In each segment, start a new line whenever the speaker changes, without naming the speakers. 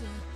hasn't.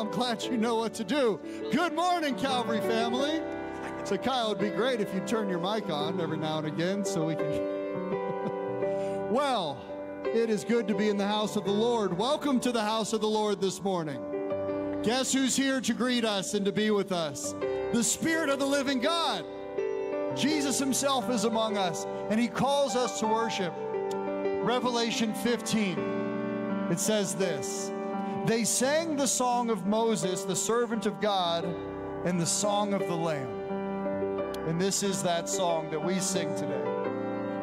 I'm glad you know what to do. Good morning, Calvary family. So, Kyle, it'd be great if you turn your mic on every now and again so we can. well, it is good to be in the house of the Lord. Welcome to the house of the Lord this morning. Guess who's here to greet us and to be with us? The Spirit of the living God. Jesus Himself is among us, and He calls us to worship. Revelation 15, it says this They sang the song of Moses, the servant of God, and the song of the Lamb. And this is that song that we sing today.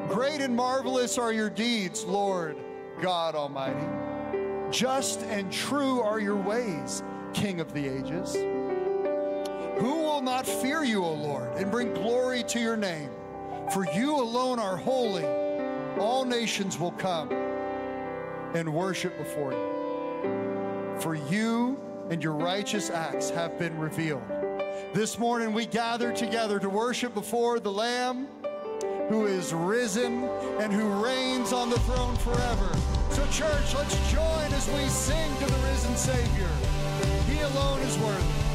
Great and marvelous are your deeds, Lord God Almighty. Just and true are your ways, King of the ages. Who will not fear you, O Lord, and bring glory to your name? For you alone are holy. All nations will come and worship before you. For you and your righteous acts have been revealed. This morning we gather together to worship before the Lamb who is risen and who reigns on the throne forever. So, church, let's join as we sing to the risen Savior. He alone is worthy.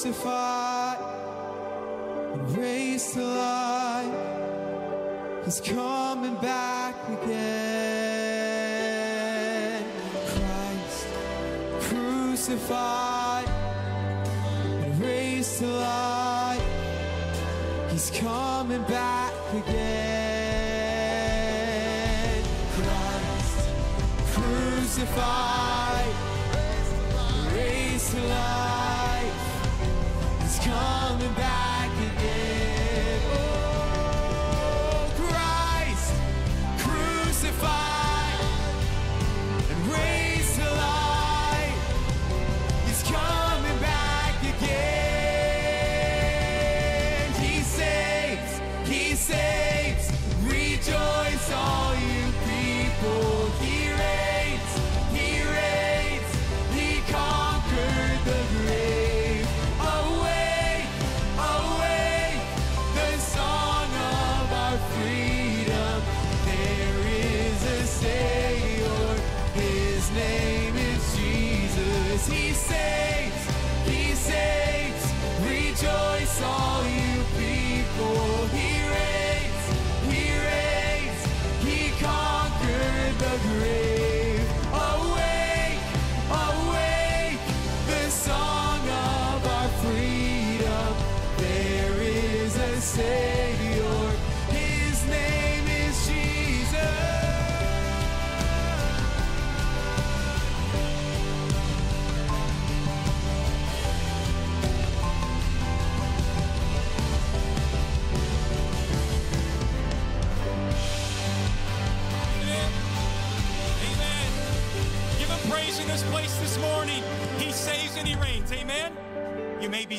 Crucified and raised to life. He's coming back again. Christ crucified and raised to life. He's coming back again. Christ crucified,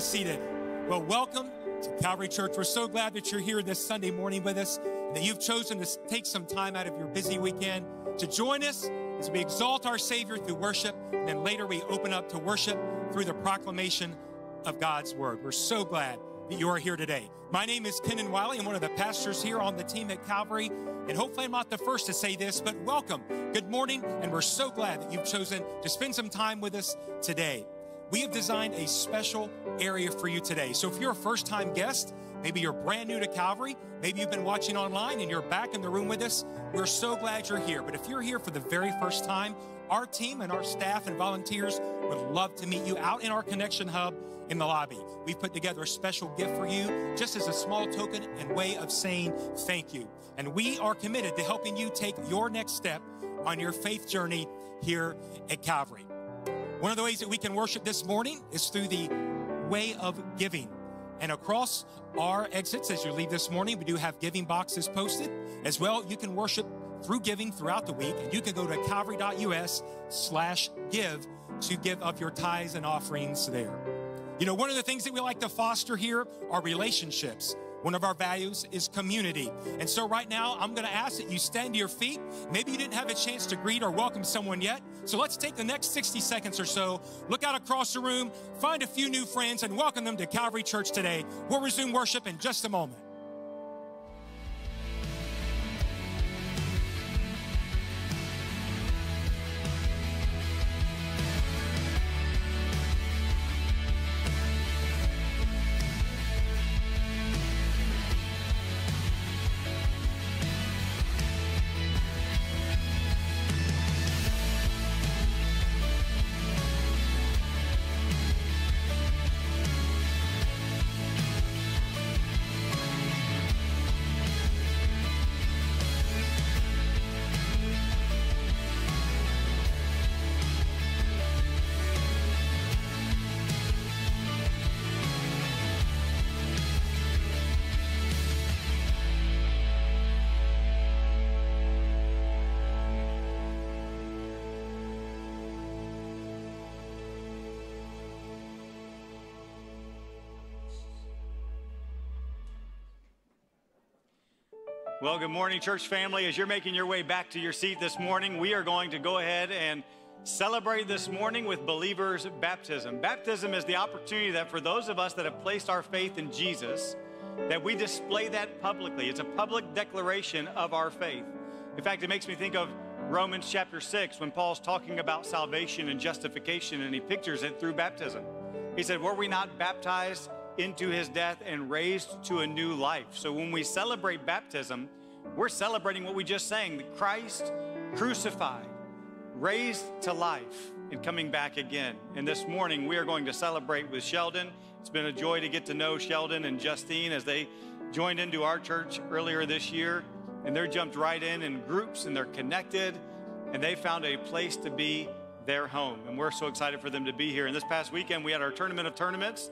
seated. Well, welcome to Calvary Church. We're so glad that you're here this Sunday morning with us, and that you've chosen to take some time out of your busy weekend to join us as we exalt our Savior through worship, and then later we open up to worship through the proclamation of God's Word. We're so glad that you are here today. My name is Kenan Wiley. I'm one of the pastors here on the team at Calvary. And hopefully, I'm not the first to say this, but welcome. Good morning. And we're so glad that you've chosen to spend some time with us today. We have designed a special area for you today. So if you're a first time guest, maybe you're brand new to Calvary, maybe you've been watching online and you're back in the room with us, we're so glad you're here. But if you're here for the very first time, our team and our staff and volunteers would love to meet you out in our connection hub in the lobby. We've put together a special gift for you just as a small token and way of saying thank you. And we are committed to helping you take your next step on your faith journey here at Calvary. One of the ways that we can worship this morning is through the way of giving. And across our exits as you leave this morning, we do have giving boxes posted. As well, you can worship through giving throughout the week. And you can go to calvary.us slash give to give up your tithes and offerings there. You know, one of the things that we like to foster here are relationships. One of our values is community. And so, right now, I'm going to ask that you stand to your feet. Maybe you didn't have a chance to greet or welcome someone yet. So, let's take the next 60 seconds or so, look out across the room, find a few new friends, and welcome them to Calvary Church today. We'll resume worship in just a moment.
Well, good morning, church family. As you're making your way back to your seat this morning, we are going to go ahead and celebrate this morning with believers' baptism. Baptism is the opportunity that for those of us that have placed our faith in Jesus, that we display that publicly. It's a public declaration of our faith. In fact, it makes me think of Romans chapter 6 when Paul's talking about salvation and justification, and he pictures it through baptism. He said, Were we not baptized into his death and raised to a new life? So when we celebrate baptism, we're celebrating what we just sang that Christ crucified, raised to life, and coming back again. And this morning, we are going to celebrate with Sheldon. It's been a joy to get to know Sheldon and Justine as they joined into our church earlier this year. And they're jumped right in in groups and they're connected and they found a place to be their home. And we're so excited for them to be here. And this past weekend, we had our tournament of tournaments.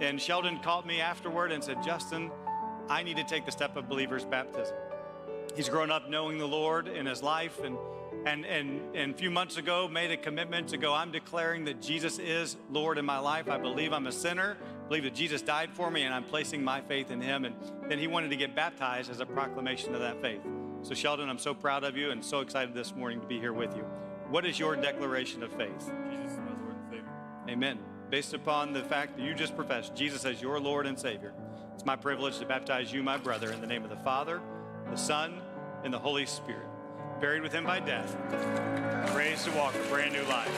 And Sheldon called me afterward and said, Justin, I need to take the step of believer's baptism. He's grown up knowing the Lord in his life and and, and, and a few months ago made a commitment to go, I'm declaring that Jesus is Lord in my life. I believe I'm a sinner, believe that Jesus died for me, and I'm placing my faith in him. And then he wanted to get baptized as a proclamation of that faith. So, Sheldon, I'm so proud of you and so excited this morning to be here with you. What is your declaration of faith?
Jesus is my Lord and Savior.
Amen. Based upon the fact that you just professed Jesus as your Lord and Savior, it's my privilege to baptize you, my brother, in the name of the Father, the Son, and the Holy Spirit. Buried with him by death, raised to walk a brand new life.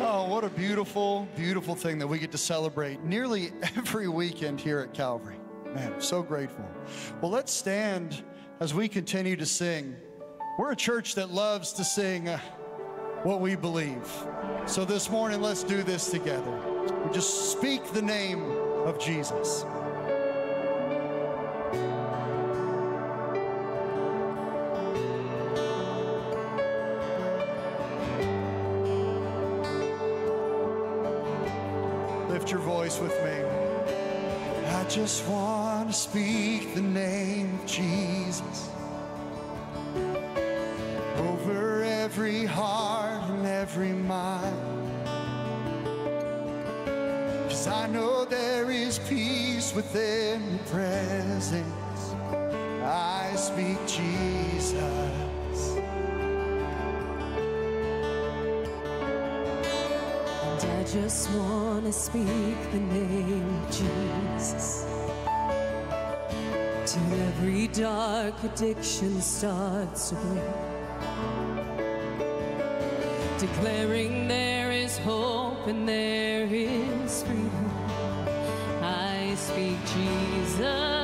Oh, what a beautiful, beautiful thing that we get to celebrate nearly every weekend here at Calvary. Man, I'm so grateful. Well, let's stand as we continue to sing. We're a church that loves to sing. uh, what we believe. So this morning, let's do this together. We just speak the name of Jesus. Lift your voice with me. I just want to speak the name of Jesus within your presence. I speak Jesus.
And I just want to speak the name of Jesus. Till every dark addiction starts to break. Declaring there is hope and there is freedom. I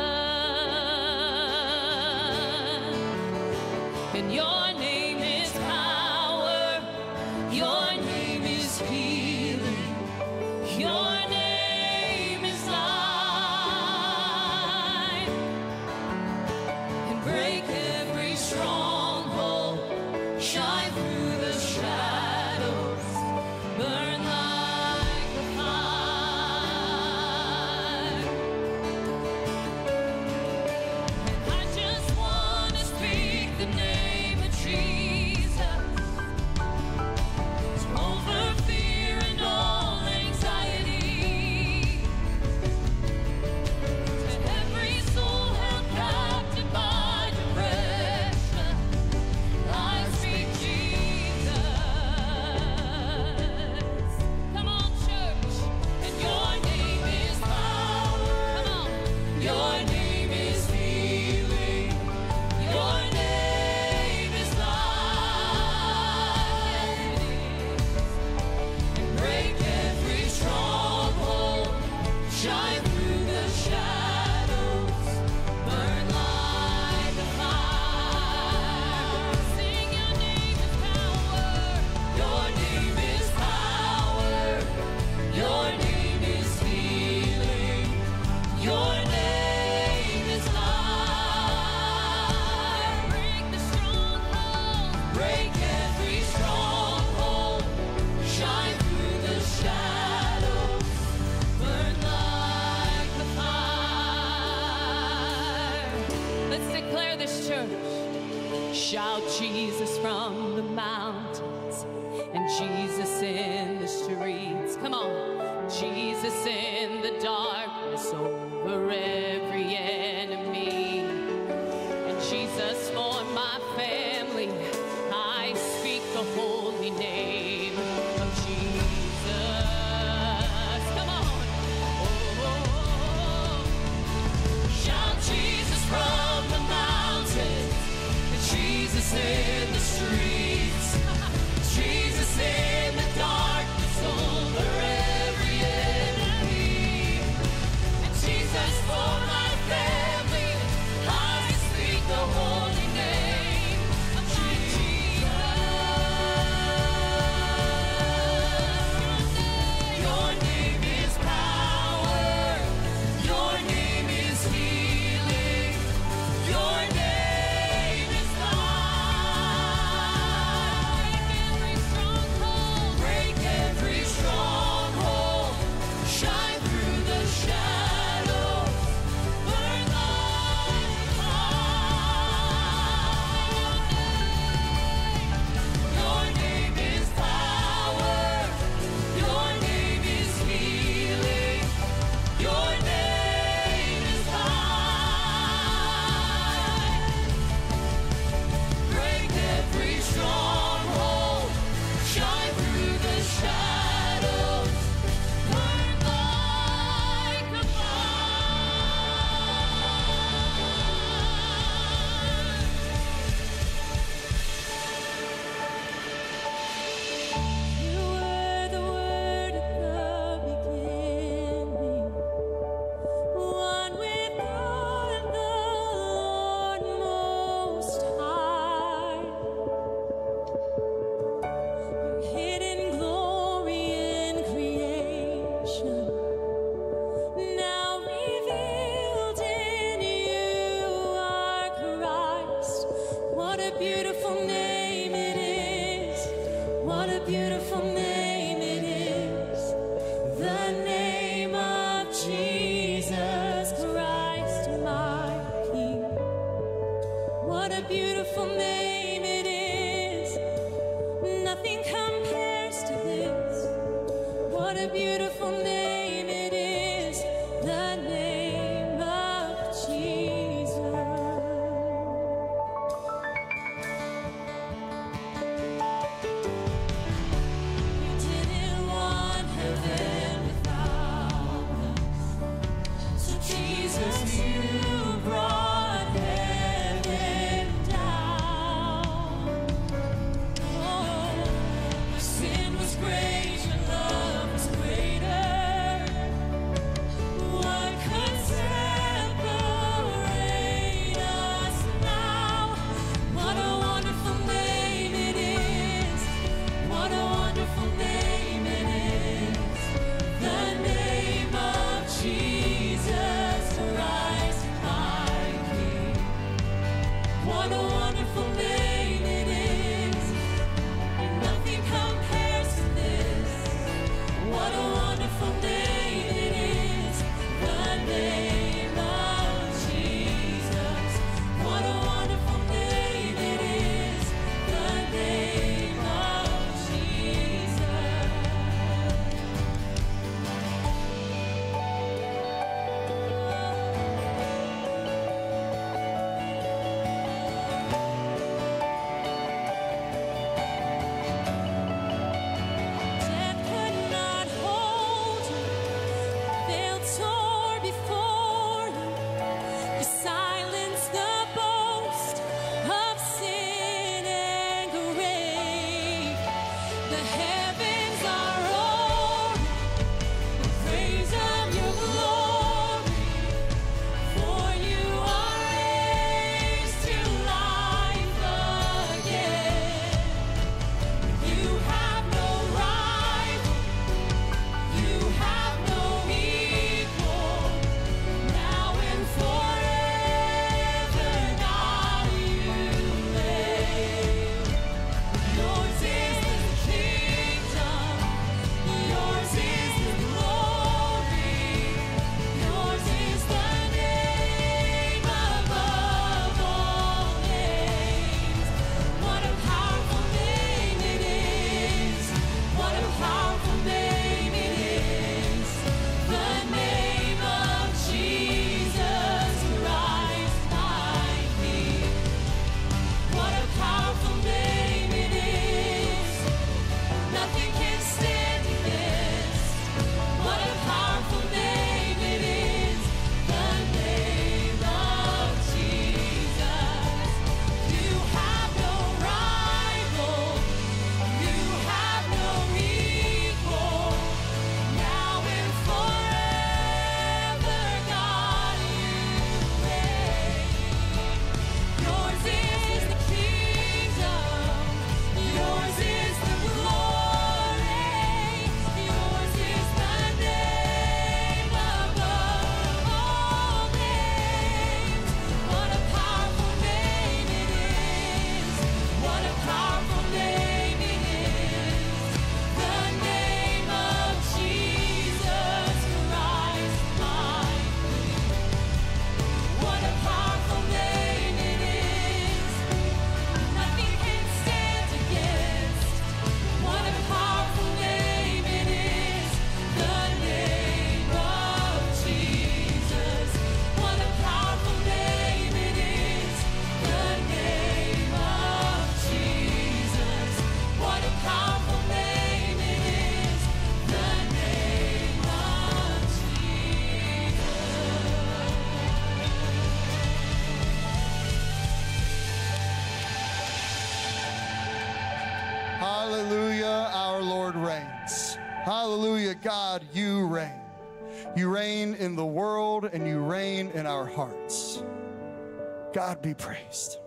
God
be praised.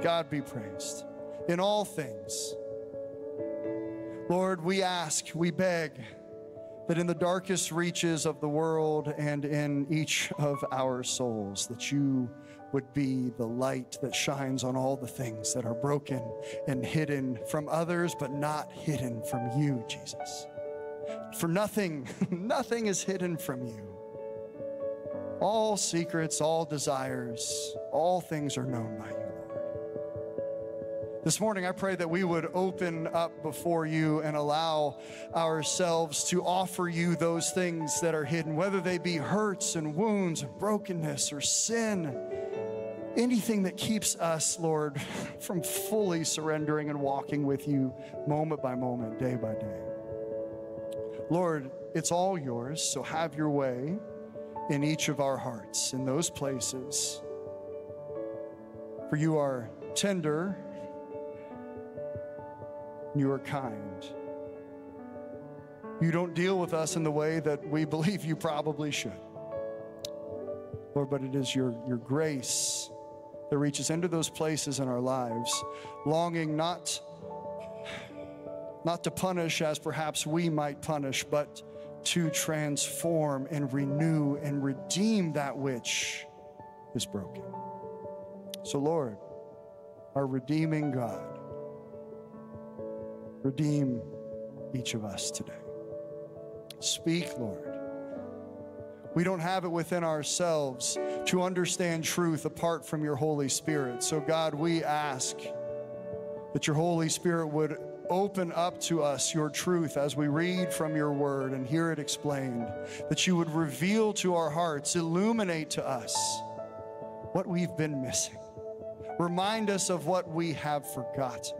God be praised in all things. Lord, we ask, we beg that in the darkest reaches of the world and in each of our souls, that you would be the light that shines on all the things that are broken and hidden from others, but not hidden from you, Jesus. For nothing, nothing is hidden from you. All secrets, all desires, all things are known by you. Lord. This morning, I pray that we would open up before you and allow ourselves to offer you those things that are hidden, whether they be hurts and wounds, and brokenness or sin, anything that keeps us, Lord, from fully surrendering and walking with you moment by moment, day by day. Lord, it's all yours, so have your way in each of our hearts, in those places. For you are tender you are kind. You don't deal with us in the way that we believe you probably should. Lord, but it is your, your grace that reaches into those places in our lives, longing not, not to punish as perhaps we might punish, but to transform and renew and redeem that which is broken. So, Lord, our redeeming God, Redeem each of us today. Speak, Lord. We don't have it within ourselves to understand truth apart from your Holy Spirit. So, God, we ask that your Holy Spirit would open up to us your truth as we read from your word and hear it explained, that you would reveal to our hearts, illuminate to us what we've been missing, remind us of what we have forgotten.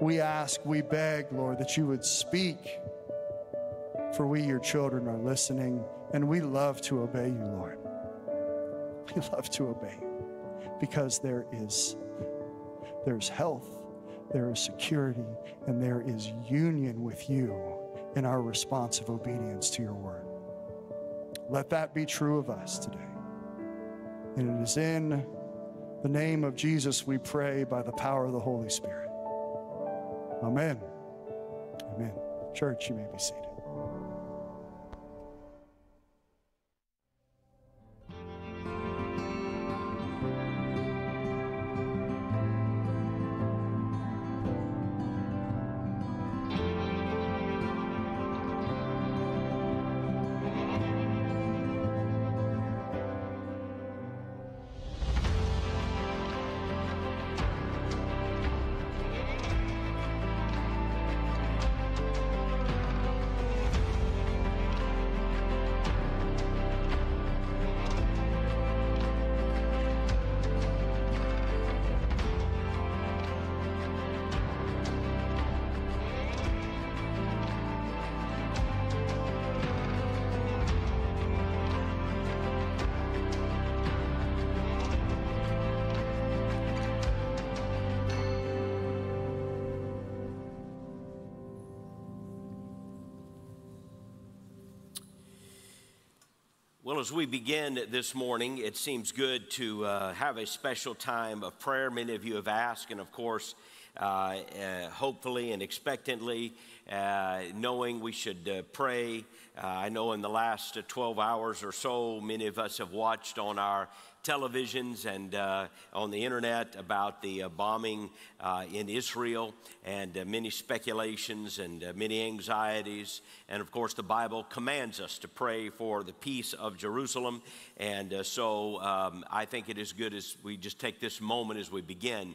We ask, we beg, Lord, that you would speak, for we, your children, are listening, and we love to obey you, Lord. We love to obey you because there is there's health, there is security, and there is union with you in our responsive obedience to your word. Let that be true of us today. And it is in the name of Jesus we pray by the power of the Holy Spirit. Amen. Amen. Church, you may be seated.
As we begin this morning, it seems good to uh, have a special time of prayer. Many of you have asked, and of course, uh, uh, hopefully and expectantly, uh, knowing we should uh, pray. Uh, I know in the last 12 hours or so, many of us have watched on our televisions and uh, on the internet about the uh, bombing uh, in Israel and uh, many speculations and uh, many anxieties. And of course, the Bible commands us to pray for the peace of Jerusalem. And so um, I think it is good as we just take this moment as we begin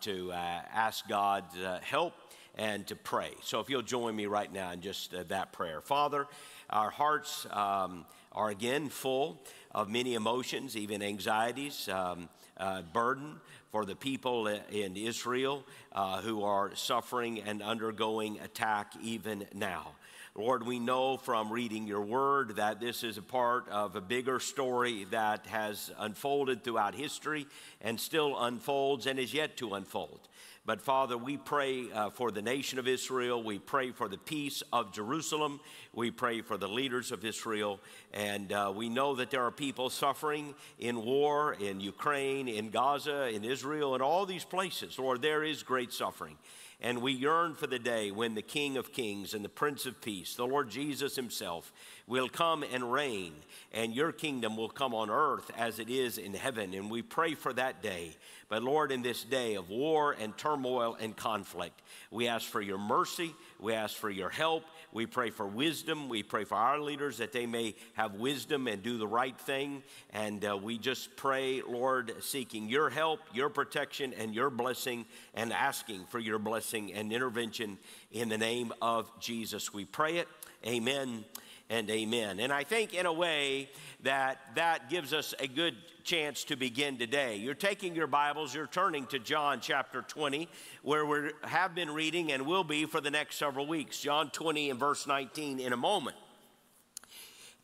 to ask God's help and to pray. So if you'll join me right now in just that prayer. Father, our hearts um, are again full of many emotions, even anxieties, um, uh, burden for the people in Israel uh, who are suffering and undergoing attack even now. Lord, we know from reading your word that this is a part of a bigger story that has unfolded throughout history and still unfolds and is yet to unfold. But Father, we pray uh, for the nation of Israel. We pray for the peace of Jerusalem. We pray for the leaders of Israel. And uh, we know that there are people suffering in war in Ukraine, in Gaza, in Israel, in all these places. Lord, there is great suffering. And we yearn for the day when the King of Kings and the Prince of Peace, the Lord Jesus Himself, will come and reign, and your kingdom will come on earth as it is in heaven. And we pray for that day. But Lord, in this day of war and turmoil and conflict, we ask for your mercy, we ask for your help, we pray for wisdom. We pray for our leaders that they may have wisdom and do the right thing. And uh, we just pray, Lord, seeking your help, your protection, and your blessing, and asking for your blessing and intervention in the name of Jesus. We pray it. Amen and amen. And I think, in a way, that that gives us a good chance to begin today. You're taking your Bibles, you're turning to John chapter 20, where we have been reading and will be for the next several weeks. John 20 and verse 19 in a moment.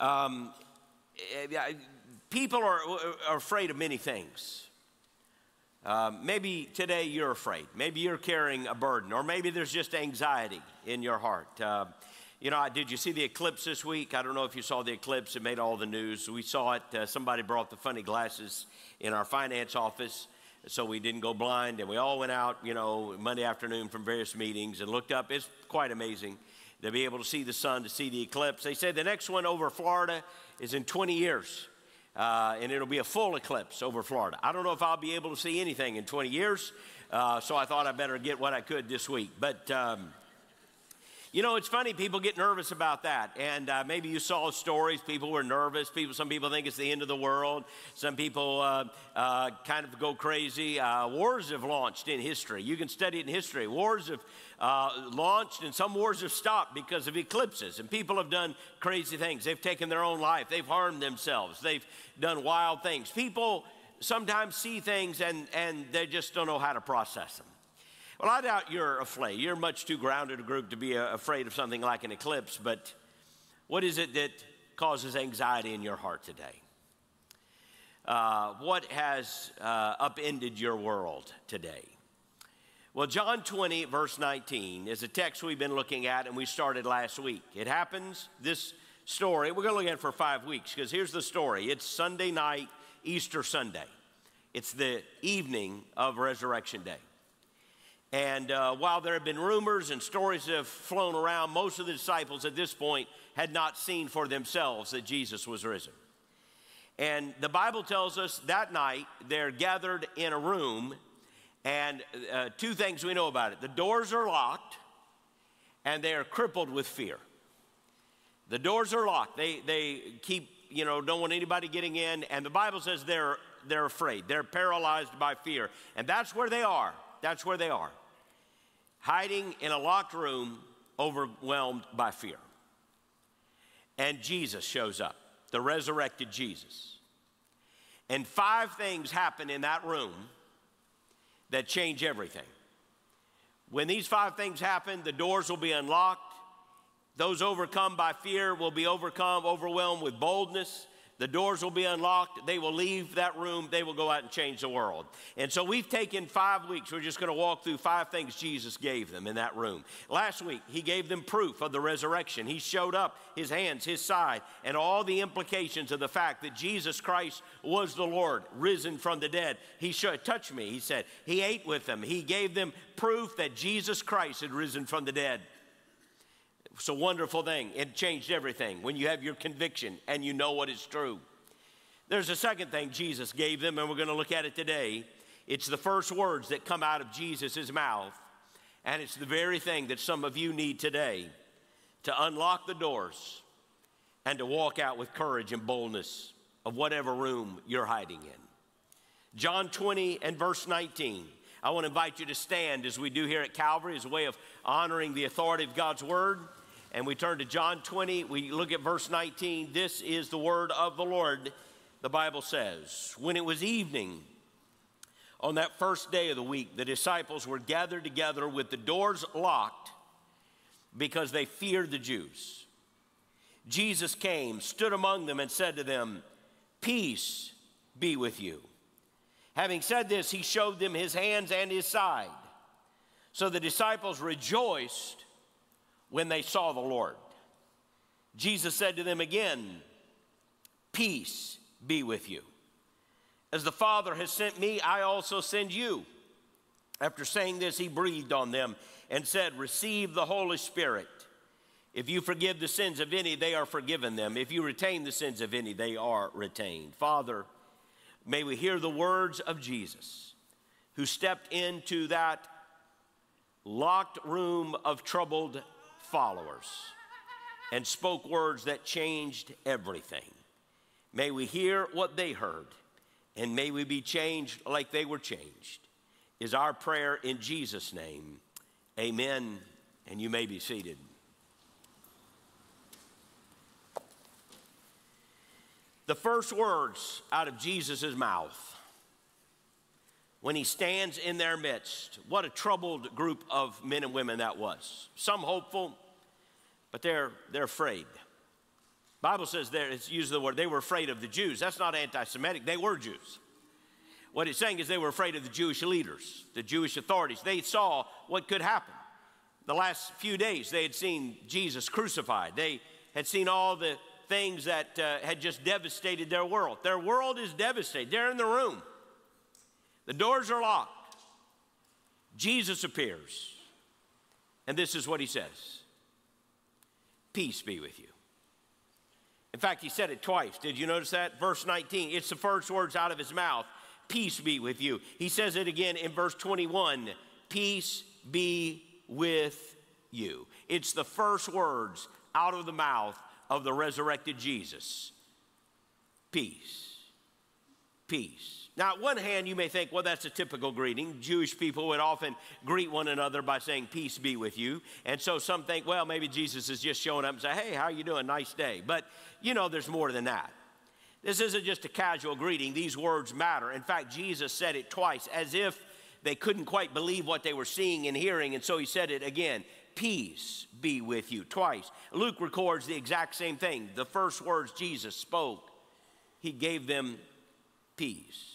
Um, eh, people are, afraid of many things. Uh, maybe today you're afraid. Maybe you're carrying a burden, or maybe there's just anxiety in your heart. Uh, you know, did you see the eclipse this week? I don't know if you saw the eclipse. It made all the news. We saw it. Uh, somebody brought the funny glasses in our finance office, so we didn't go blind. And we all went out, you know, Monday afternoon from various meetings and looked up. It's quite amazing to be able to see the sun, to see the eclipse. They said the next one over Florida is in 20 years. Uh, and it'll be a full eclipse over Florida. I don't know if I'll be able to see anything in 20 years, uh, so I thought I better get what I could this week. But um, you know, it's funny, people get nervous about that. And uh, maybe you saw stories, people were nervous. People, some people think it's the end of the world. Some people uh, uh, kind of go crazy. Uh, wars have launched in history. You can study it in history. Wars have uh, launched, and some wars have stopped because of eclipses. And people have done crazy things. They've taken their own life, they've harmed themselves, they've done wild things. People sometimes see things and, and they just don't know how to process them. Well, I doubt you're afraid. You're much too grounded a group to be uh, afraid of something like an eclipse, but what is it that causes anxiety in your heart today? Uh, what has uh, upended your world today? Well, John 20, verse 19, is a text we've been looking at and we started last week. It happens, this story, we're going to look at it for five weeks because here's the story. It's Sunday night, Easter Sunday. It's the evening of Resurrection Day. And uh, while there have been rumors and stories that have flown around, most of the disciples at this point had not seen for themselves that Jesus was risen. And the Bible tells us that night they're gathered in a room, and uh, two things we know about it the doors are locked, and they are crippled with fear. The doors are locked. They, they keep, you know, don't want anybody getting in, and the Bible says they're, they're afraid. They're paralyzed by fear. And that's where they are. That's where they are hiding in a locked room, overwhelmed by fear. And Jesus shows up, the resurrected Jesus. And five things happen in that room that change everything. When these five things happen, the doors will be unlocked. Those overcome by fear will be overcome, overwhelmed with boldness. The doors will be unlocked. They will leave that room. They will go out and change the world. And so we've taken five weeks. We're just going to walk through five things Jesus gave them in that room. Last week, he gave them proof of the resurrection. He showed up his hands, his side, and all the implications of the fact that Jesus Christ was the Lord, risen from the dead. He showed, me, he said. He ate with them. He gave them proof that Jesus Christ had risen from the dead. It's a wonderful thing. It changed everything when you have your conviction and you know what is true. There's a second thing Jesus gave them, and we're going to look at it today. It's the first words that come out of Jesus' mouth, and it's the very thing that some of you need today to unlock the doors and to walk out with courage and boldness of whatever room you're hiding in. John 20 and verse 19. I want to invite you to stand as we do here at Calvary as a way of honoring the authority of God's word and we turn to John 20. We look at verse 19. This is the word of the Lord. The Bible says, When it was evening, on that first day of the week, the disciples were gathered together with the doors locked because they feared the Jews. Jesus came, stood among them, and said to them, Peace be with you. Having said this, he showed them his hands and his side. So the disciples rejoiced when they saw the Lord. Jesus said to them again, Peace be with you. As the Father has sent me, I also send you. After saying this, he breathed on them and said, Receive the Holy Spirit. If you forgive the sins of any, they are forgiven them. If you retain the sins of any, they are retained. Father, may we hear the words of Jesus, who stepped into that locked room of troubled followers and spoke words that changed everything. May we hear what they heard, and may we be changed like they were changed, is our prayer in Jesus' name. Amen. And you may be seated. The first words out of Jesus' mouth when he stands in their midst. What a troubled group of men and women that was. Some hopeful, but they're, they're afraid. Bible says there, it's used the word, they were afraid of the Jews. That's not anti-Semitic, they were Jews. What it's saying is they were afraid of the Jewish leaders, the Jewish authorities. They saw what could happen. The last few days, they had seen Jesus crucified. They had seen all the things that uh, had just devastated their world. Their world is devastated. They're in the room. The doors are locked. Jesus appears. And this is what he says Peace be with you. In fact, he said it twice. Did you notice that? Verse 19, it's the first words out of his mouth Peace be with you. He says it again in verse 21 Peace be with you. It's the first words out of the mouth of the resurrected Jesus. Peace. Peace. Now, on one hand, you may think, well, that's a typical greeting. Jewish people would often greet one another by saying, peace be with you. And so some think, well, maybe Jesus is just showing up and say, hey, how you doing? Nice day. But, you know, there's more than that. This isn't just a casual greeting. These words matter. In fact, Jesus said it twice as if they couldn't quite believe what they were seeing and hearing. And so he said it again Peace be with you. Twice. Luke records the exact same thing. The first words Jesus spoke, he gave them peace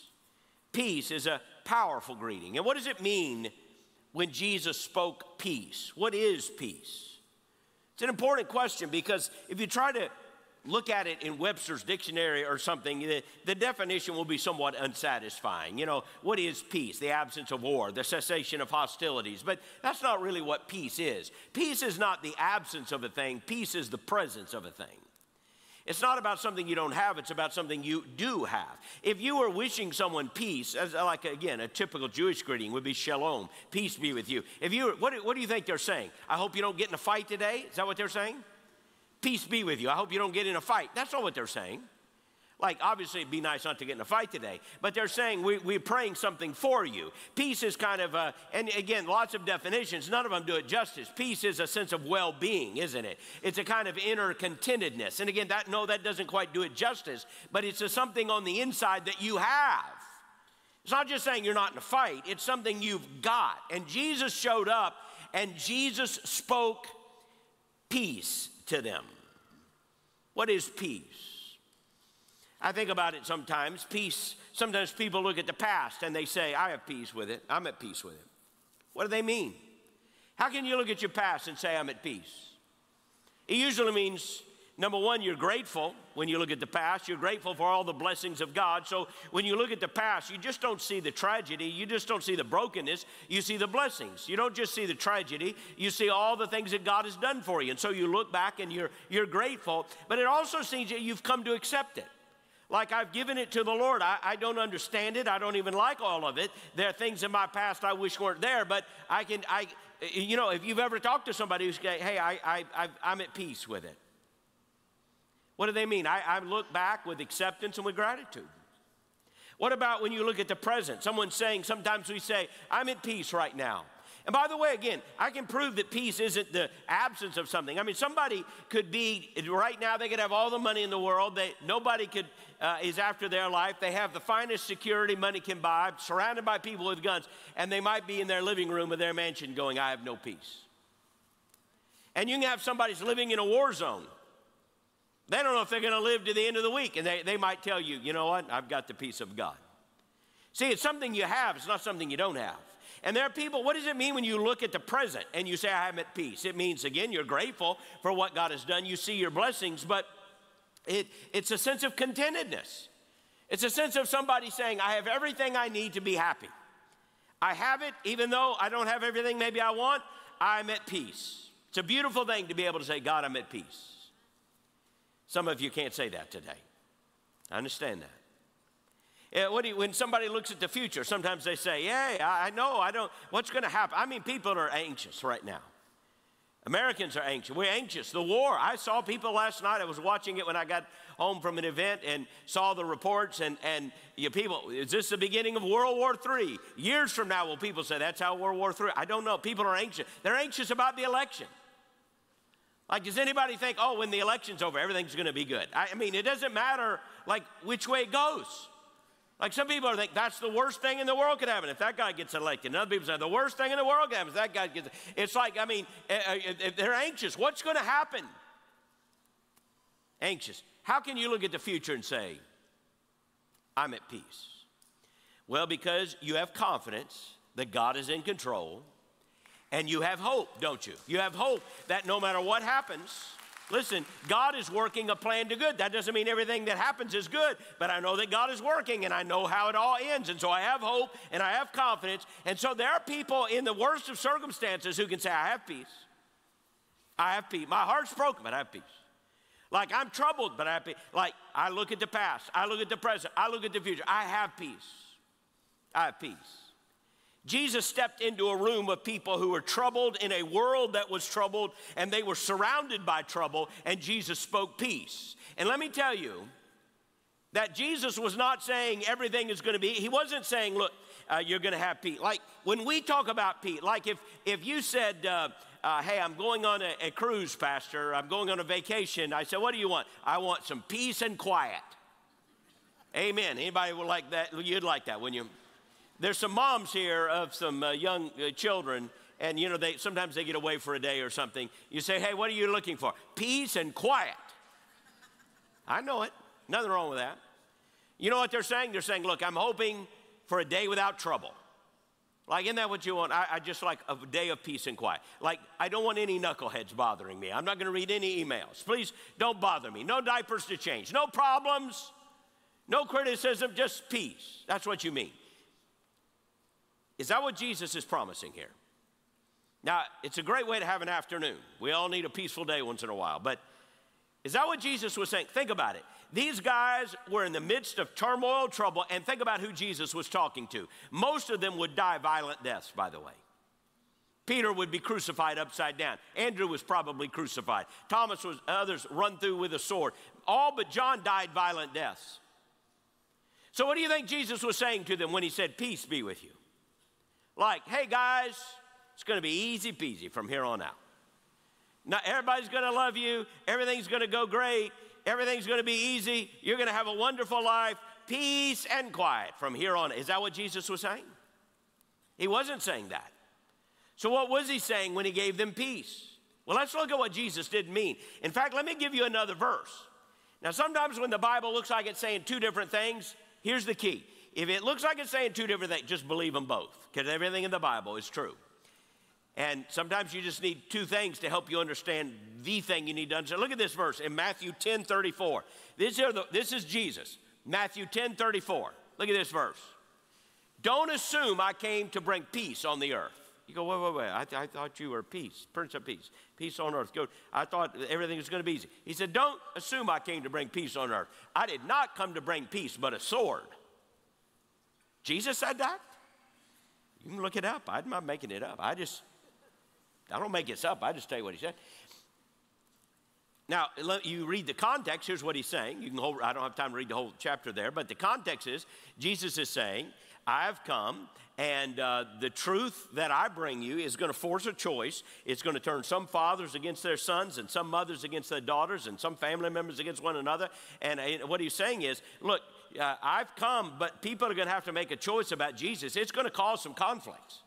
peace is a powerful greeting. And what does it mean when Jesus spoke peace? What is peace? It's an important question because if you try to look at it in Webster's dictionary or something, the, the, definition will be somewhat unsatisfying. You know, what is peace? The absence of war, the cessation of hostilities. But that's not really what peace is. Peace is not the absence of a thing, peace is the presence of a thing. It's not about something you don't have, it's about something you do have. If you were wishing someone peace, as like again, a typical Jewish greeting would be shalom, peace be with you. If you what, what do you think they're saying? I hope you don't get in a fight today? Is that what they're saying? Peace be with you. I hope you don't get in a fight. That's not what they're saying. Like, obviously, it'd be nice not to get in a fight today, but they're saying we, are praying something for you. Peace is kind of a, and again, lots of definitions, none of them do it justice. Peace is a sense of well being, isn't it? It's a kind of inner contentedness. And again, that, no, that doesn't quite do it justice, but it's a something on the inside that you have. It's not just saying you're not in a fight, it's something you've got. And Jesus showed up and Jesus spoke peace to them. What is peace? I think about it sometimes. Peace, sometimes people look at the past and they say, I have peace with it. I'm at peace with it. What do they mean? How can you look at your past and say, I'm at peace? It usually means, number one, you're grateful when you look at the past. You're grateful for all the blessings of God. So when you look at the past, you just don't see the tragedy. You just don't see the brokenness. You see the blessings. You don't just see the tragedy. You see all the things that God has done for you. And so you look back and you're, you're grateful. But it also seems that you've come to accept it like I've given it to the Lord. I, I, don't understand it. I don't even like all of it. There are things in my past I wish weren't there, but I can, I, you know, if you've ever talked to somebody who's hey, I, I, I'm at peace with it. What do they mean? I, I look back with acceptance and with gratitude. What about when you look at the present? Someone's saying, sometimes we say, I'm at peace right now. And by the way, again, I can prove that peace isn't the absence of something. I mean, somebody could be, right now, they could have all the money in the world. They, nobody could, uh, is after their life. They have the finest security money can buy, surrounded by people with guns, and they might be in their living room of their mansion going, I have no peace. And you can have somebody's living in a war zone. They don't know if they're going to live to the end of the week, and they, they might tell you, you know what, I've got the peace of God. See, it's something you have, it's not something you don't have. And there are people, what does it mean when you look at the present and you say, I am at peace? It means, again, you're grateful for what God has done. You see your blessings, but it, it's a sense of contentedness. It's a sense of somebody saying, I have everything I need to be happy. I have it, even though I don't have everything maybe I want, I'm at peace. It's a beautiful thing to be able to say, God, I'm at peace. Some of you can't say that today. I understand that. Yeah, you, when somebody looks at the future, sometimes they say, "Yeah, I know, I don't. What's going to happen?" I mean, people are anxious right now. Americans are anxious. We're anxious. The war. I saw people last night. I was watching it when I got home from an event and saw the reports. And and you people, is this the beginning of World War III? Years from now, will people say that's how World War III? I don't know. People are anxious. They're anxious about the election. Like, does anybody think, oh, when the election's over, everything's going to be good? I, I mean, it doesn't matter like which way it goes. Like some people are think that's the worst thing in the world could happen if that guy gets elected. And other people say the worst thing in the world could happen if that guy gets. It's like I mean, eh, eh, they're anxious. What's going to happen? Anxious. How can you look at the future and say, "I'm at peace"? Well, because you have confidence that God is in control, and you have hope, don't you? You have hope that no matter what happens, Listen, God is working a plan to good. That doesn't mean everything that happens is good, but I know that God is working and I know how it all ends. And so I have hope and I have confidence. And so there are people in the worst of circumstances who can say, I have peace. I have peace. My heart's broken, but I have peace. Like I'm troubled, but I have peace. Like I look at the past, I look at the present, I look at the future. I have peace. I have peace. Jesus stepped into a room of people who were troubled in a world that was troubled, and they were surrounded by trouble, and Jesus spoke peace. And let me tell you that Jesus was not saying everything is going to be, he wasn't saying, look, uh, you're going to have peace. Like when we talk about peace, like if, if you said, uh, uh, hey, I'm going on a, a cruise, Pastor, I'm going on a vacation, I said, what do you want? I want some peace and quiet. Amen. Anybody would like that? You'd like that, wouldn't you? There's some moms here of some uh, young uh, children, and you know, they sometimes they get away for a day or something. You say, hey, what are you looking for? Peace and quiet. I know it. Nothing wrong with that. You know what they're saying? They're saying, look, I'm hoping for a day without trouble. Like, isn't that what you want? I, I, just like a day of peace and quiet. Like, I don't want any knuckleheads bothering me. I'm not going to read any emails. Please don't bother me. No diapers to change. No problems. No criticism, just peace. That's what you mean. Is that what Jesus is promising here? Now, it's a great way to have an afternoon. We all need a peaceful day once in a while. But is that what Jesus was saying? Think about it. These guys were in the midst of turmoil, trouble, and think about who Jesus was talking to. Most of them would die violent deaths, by the way. Peter would be crucified upside down. Andrew was probably crucified. Thomas was others run through with a sword. All but John died violent deaths. So what do you think Jesus was saying to them when he said, "Peace be with you"? Like, hey guys, it's going to be easy peasy from here on out. Now, everybody's going to love you. Everything's going to go great. Everything's going to be easy. You're going to have a wonderful life. Peace and quiet from here on. Is that what Jesus was saying? He wasn't saying that. So, what was he saying when he gave them peace? Well, let's look at what Jesus didn't mean. In fact, let me give you another verse. Now, sometimes when the Bible looks like it's saying two different things, here's the key if it looks like it's saying two different things, just believe them both because everything in the Bible is true. And sometimes you just need two things to help you understand the thing you need to understand. Look at this verse in Matthew 10 34. This, this is Jesus. Matthew 10 34. Look at this verse. Don't assume I came to bring peace on the earth. You go, wait, wait, wait. I, th- I thought you were peace, Prince of Peace, peace on earth. Good. I thought everything was going to be easy. He said, Don't assume I came to bring peace on earth. I did not come to bring peace, but a sword. Jesus said that? You can look it up. I'm not making it up. I just, I don't make this up. I just tell you what he said. Now, you read the context. Here's what he's saying. You can hold, I don't have time to read the whole chapter there, but the context is Jesus is saying, I have come, and uh, the truth that I bring you is going to force a choice. It's going to turn some fathers against their sons, and some mothers against their daughters, and some family members against one another. And uh, what he's saying is, look, uh, I've come, but people are going to have to make a choice about Jesus. It's going to cause some conflicts.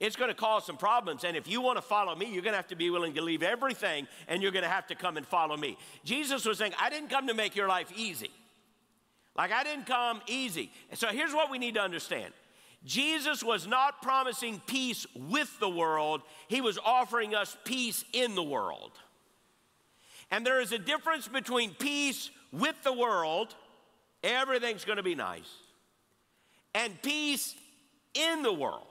It's going to cause some problems. And if you want to follow me, you're going to have to be willing to leave everything and you're going to have to come and follow me. Jesus was saying, I didn't come to make your life easy. Like, I didn't come easy. So here's what we need to understand Jesus was not promising peace with the world, he was offering us peace in the world. And there is a difference between peace with the world, everything's going to be nice, and peace in the world.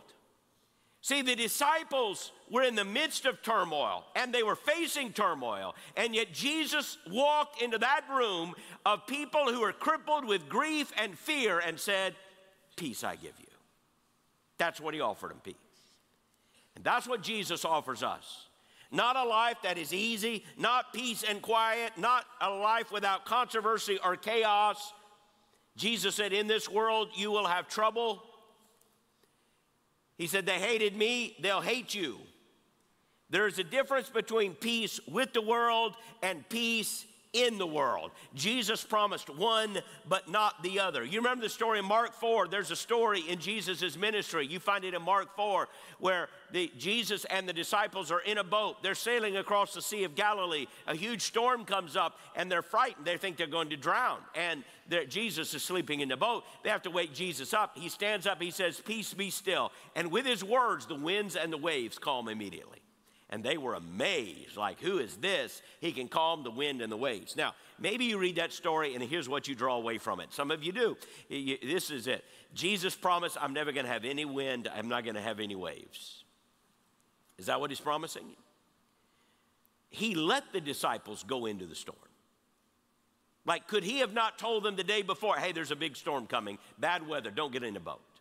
See, the disciples were in the midst of turmoil and they were facing turmoil, and yet Jesus walked into that room of people who were crippled with grief and fear and said, Peace I give you. That's what he offered them peace. And that's what Jesus offers us. Not a life that is easy, not peace and quiet, not a life without controversy or chaos. Jesus said, In this world you will have trouble. He said, They hated me, they'll hate you. There's a difference between peace with the world and peace in the world. Jesus promised one, but not the other. You remember the story in Mark 4? There's a story in Jesus' ministry. You find it in Mark 4 where the, Jesus and the disciples are in a boat. They're sailing across the Sea of Galilee. A huge storm comes up and they're frightened. They think they're going to drown. And Jesus is sleeping in the boat. They have to wake Jesus up. He stands up, he says, Peace be still. And with his words, the winds and the waves calm immediately and they were amazed like who is this? He can calm the wind and the waves. Now maybe you read that story and here's what you draw away from it. Some of you do. This is it. Jesus promised i'm never going to have any wind i'm not going to have any waves. Is that what he's promising he let the disciples go into the storm. Like could he have not told them the day before hey there's a big storm coming. Bad weather don't get in the boat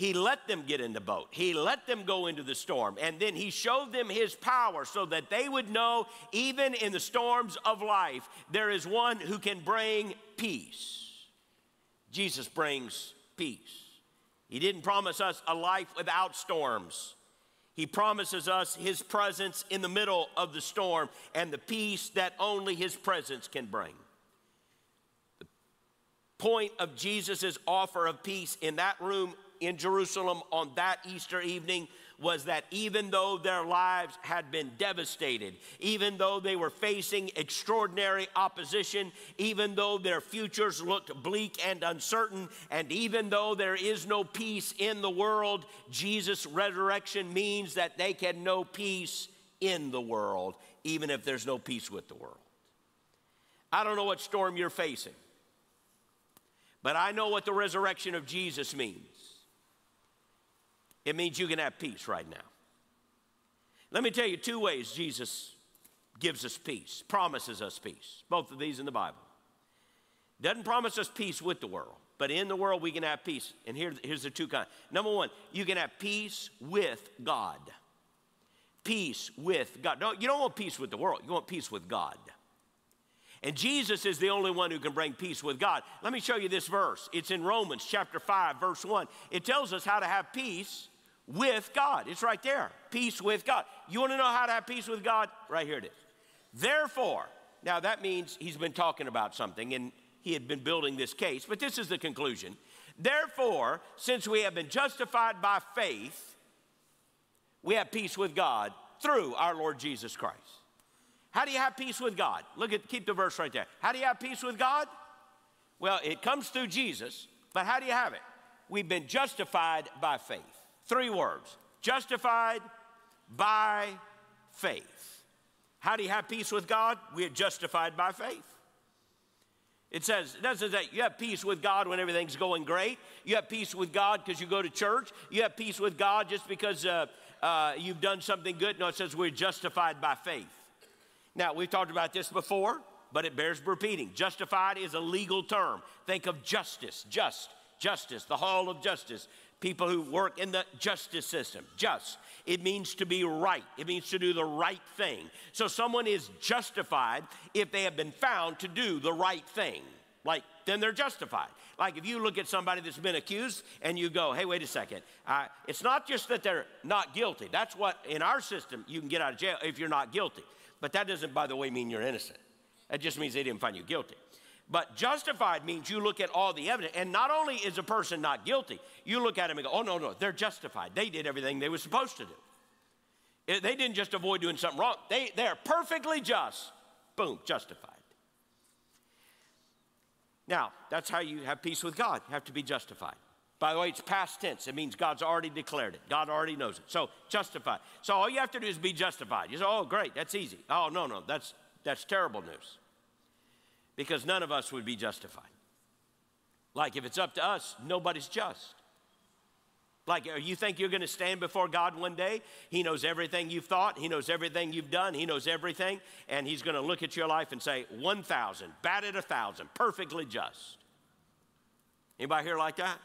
he let them get in the boat. He let them go into the storm. And then he showed them his power so that they would know, even in the storms of life, there is one who can bring peace. Jesus brings peace. He didn't promise us a life without storms. He promises us his presence in the middle of the storm and the peace that only his presence can bring. The point of Jesus' offer of peace in that room in Jerusalem on that Easter evening was that even though their lives had been devastated, even though they were facing extraordinary opposition, even though their futures looked bleak and uncertain, and even though there is no peace in the world, Jesus' resurrection means that they can know peace in the world, even if there's no peace with the world. I don't know what storm you're facing, but I know what the resurrection of Jesus means. It means you can have peace right now. Let me tell you two ways Jesus gives us peace, promises us peace. Both of these in the Bible. Doesn't promise us peace with the world, but in the world we can have peace. And here, here's the two kinds. Number one, you can have peace with God. Peace with God. No, you don't want peace with the world, you want peace with God. And Jesus is the only one who can bring peace with God. Let me show you this verse. It's in Romans chapter 5, verse 1. It tells us how to have peace with God. It's right there. Peace with God. You want to know how to have peace with God? Right here it is. Therefore, now that means he's been talking about something and he had been building this case, but this is the conclusion. Therefore, since we have been justified by faith, we have peace with God through our Lord Jesus Christ. How do you have peace with God? Look at keep the verse right there. How do you have peace with God? Well, it comes through Jesus, but how do you have it? We've been justified by faith. Three words justified by faith. How do you have peace with God? We are justified by faith. It says, it doesn't say you have peace with God when everything's going great. You have peace with God because you go to church. You have peace with God just because uh, uh, you've done something good. No, it says we're justified by faith. Now, we've talked about this before, but it bears repeating. Justified is a legal term. Think of justice, just, justice, the hall of justice people who work in the justice system. Just. It means to be right, it means to do the right thing. So someone is justified if they have been found to do the right thing. Like, then they're justified. Like, if you look at somebody that's been accused and you go, hey, wait a second, uh, it's not just that they're not guilty. That's what, in our system, you can get out of jail if you're not guilty. But that doesn't, by the way, mean you're innocent. That just means they didn't find you guilty. But justified means you look at all the evidence. And not only is a person not guilty, you look at them and go, oh, no, no, they're justified. They did everything they were supposed to do. They didn't just avoid doing something wrong, they, they're perfectly just. Boom, justified. Now, that's how you have peace with God. You have to be justified. By the way, it's past tense. It means God's already declared it. God already knows it. So justified. So all you have to do is be justified. You say, oh, great, that's easy. Oh, no, no, that's, that's terrible news. Because none of us would be justified. Like if it's up to us, nobody's just. Like, you think you're going to stand before God one day? He knows everything you've thought. He knows everything you've done. He knows everything. And He's going to look at your life and say, 1,000, batted a 1,000, perfectly just. Anybody here like that?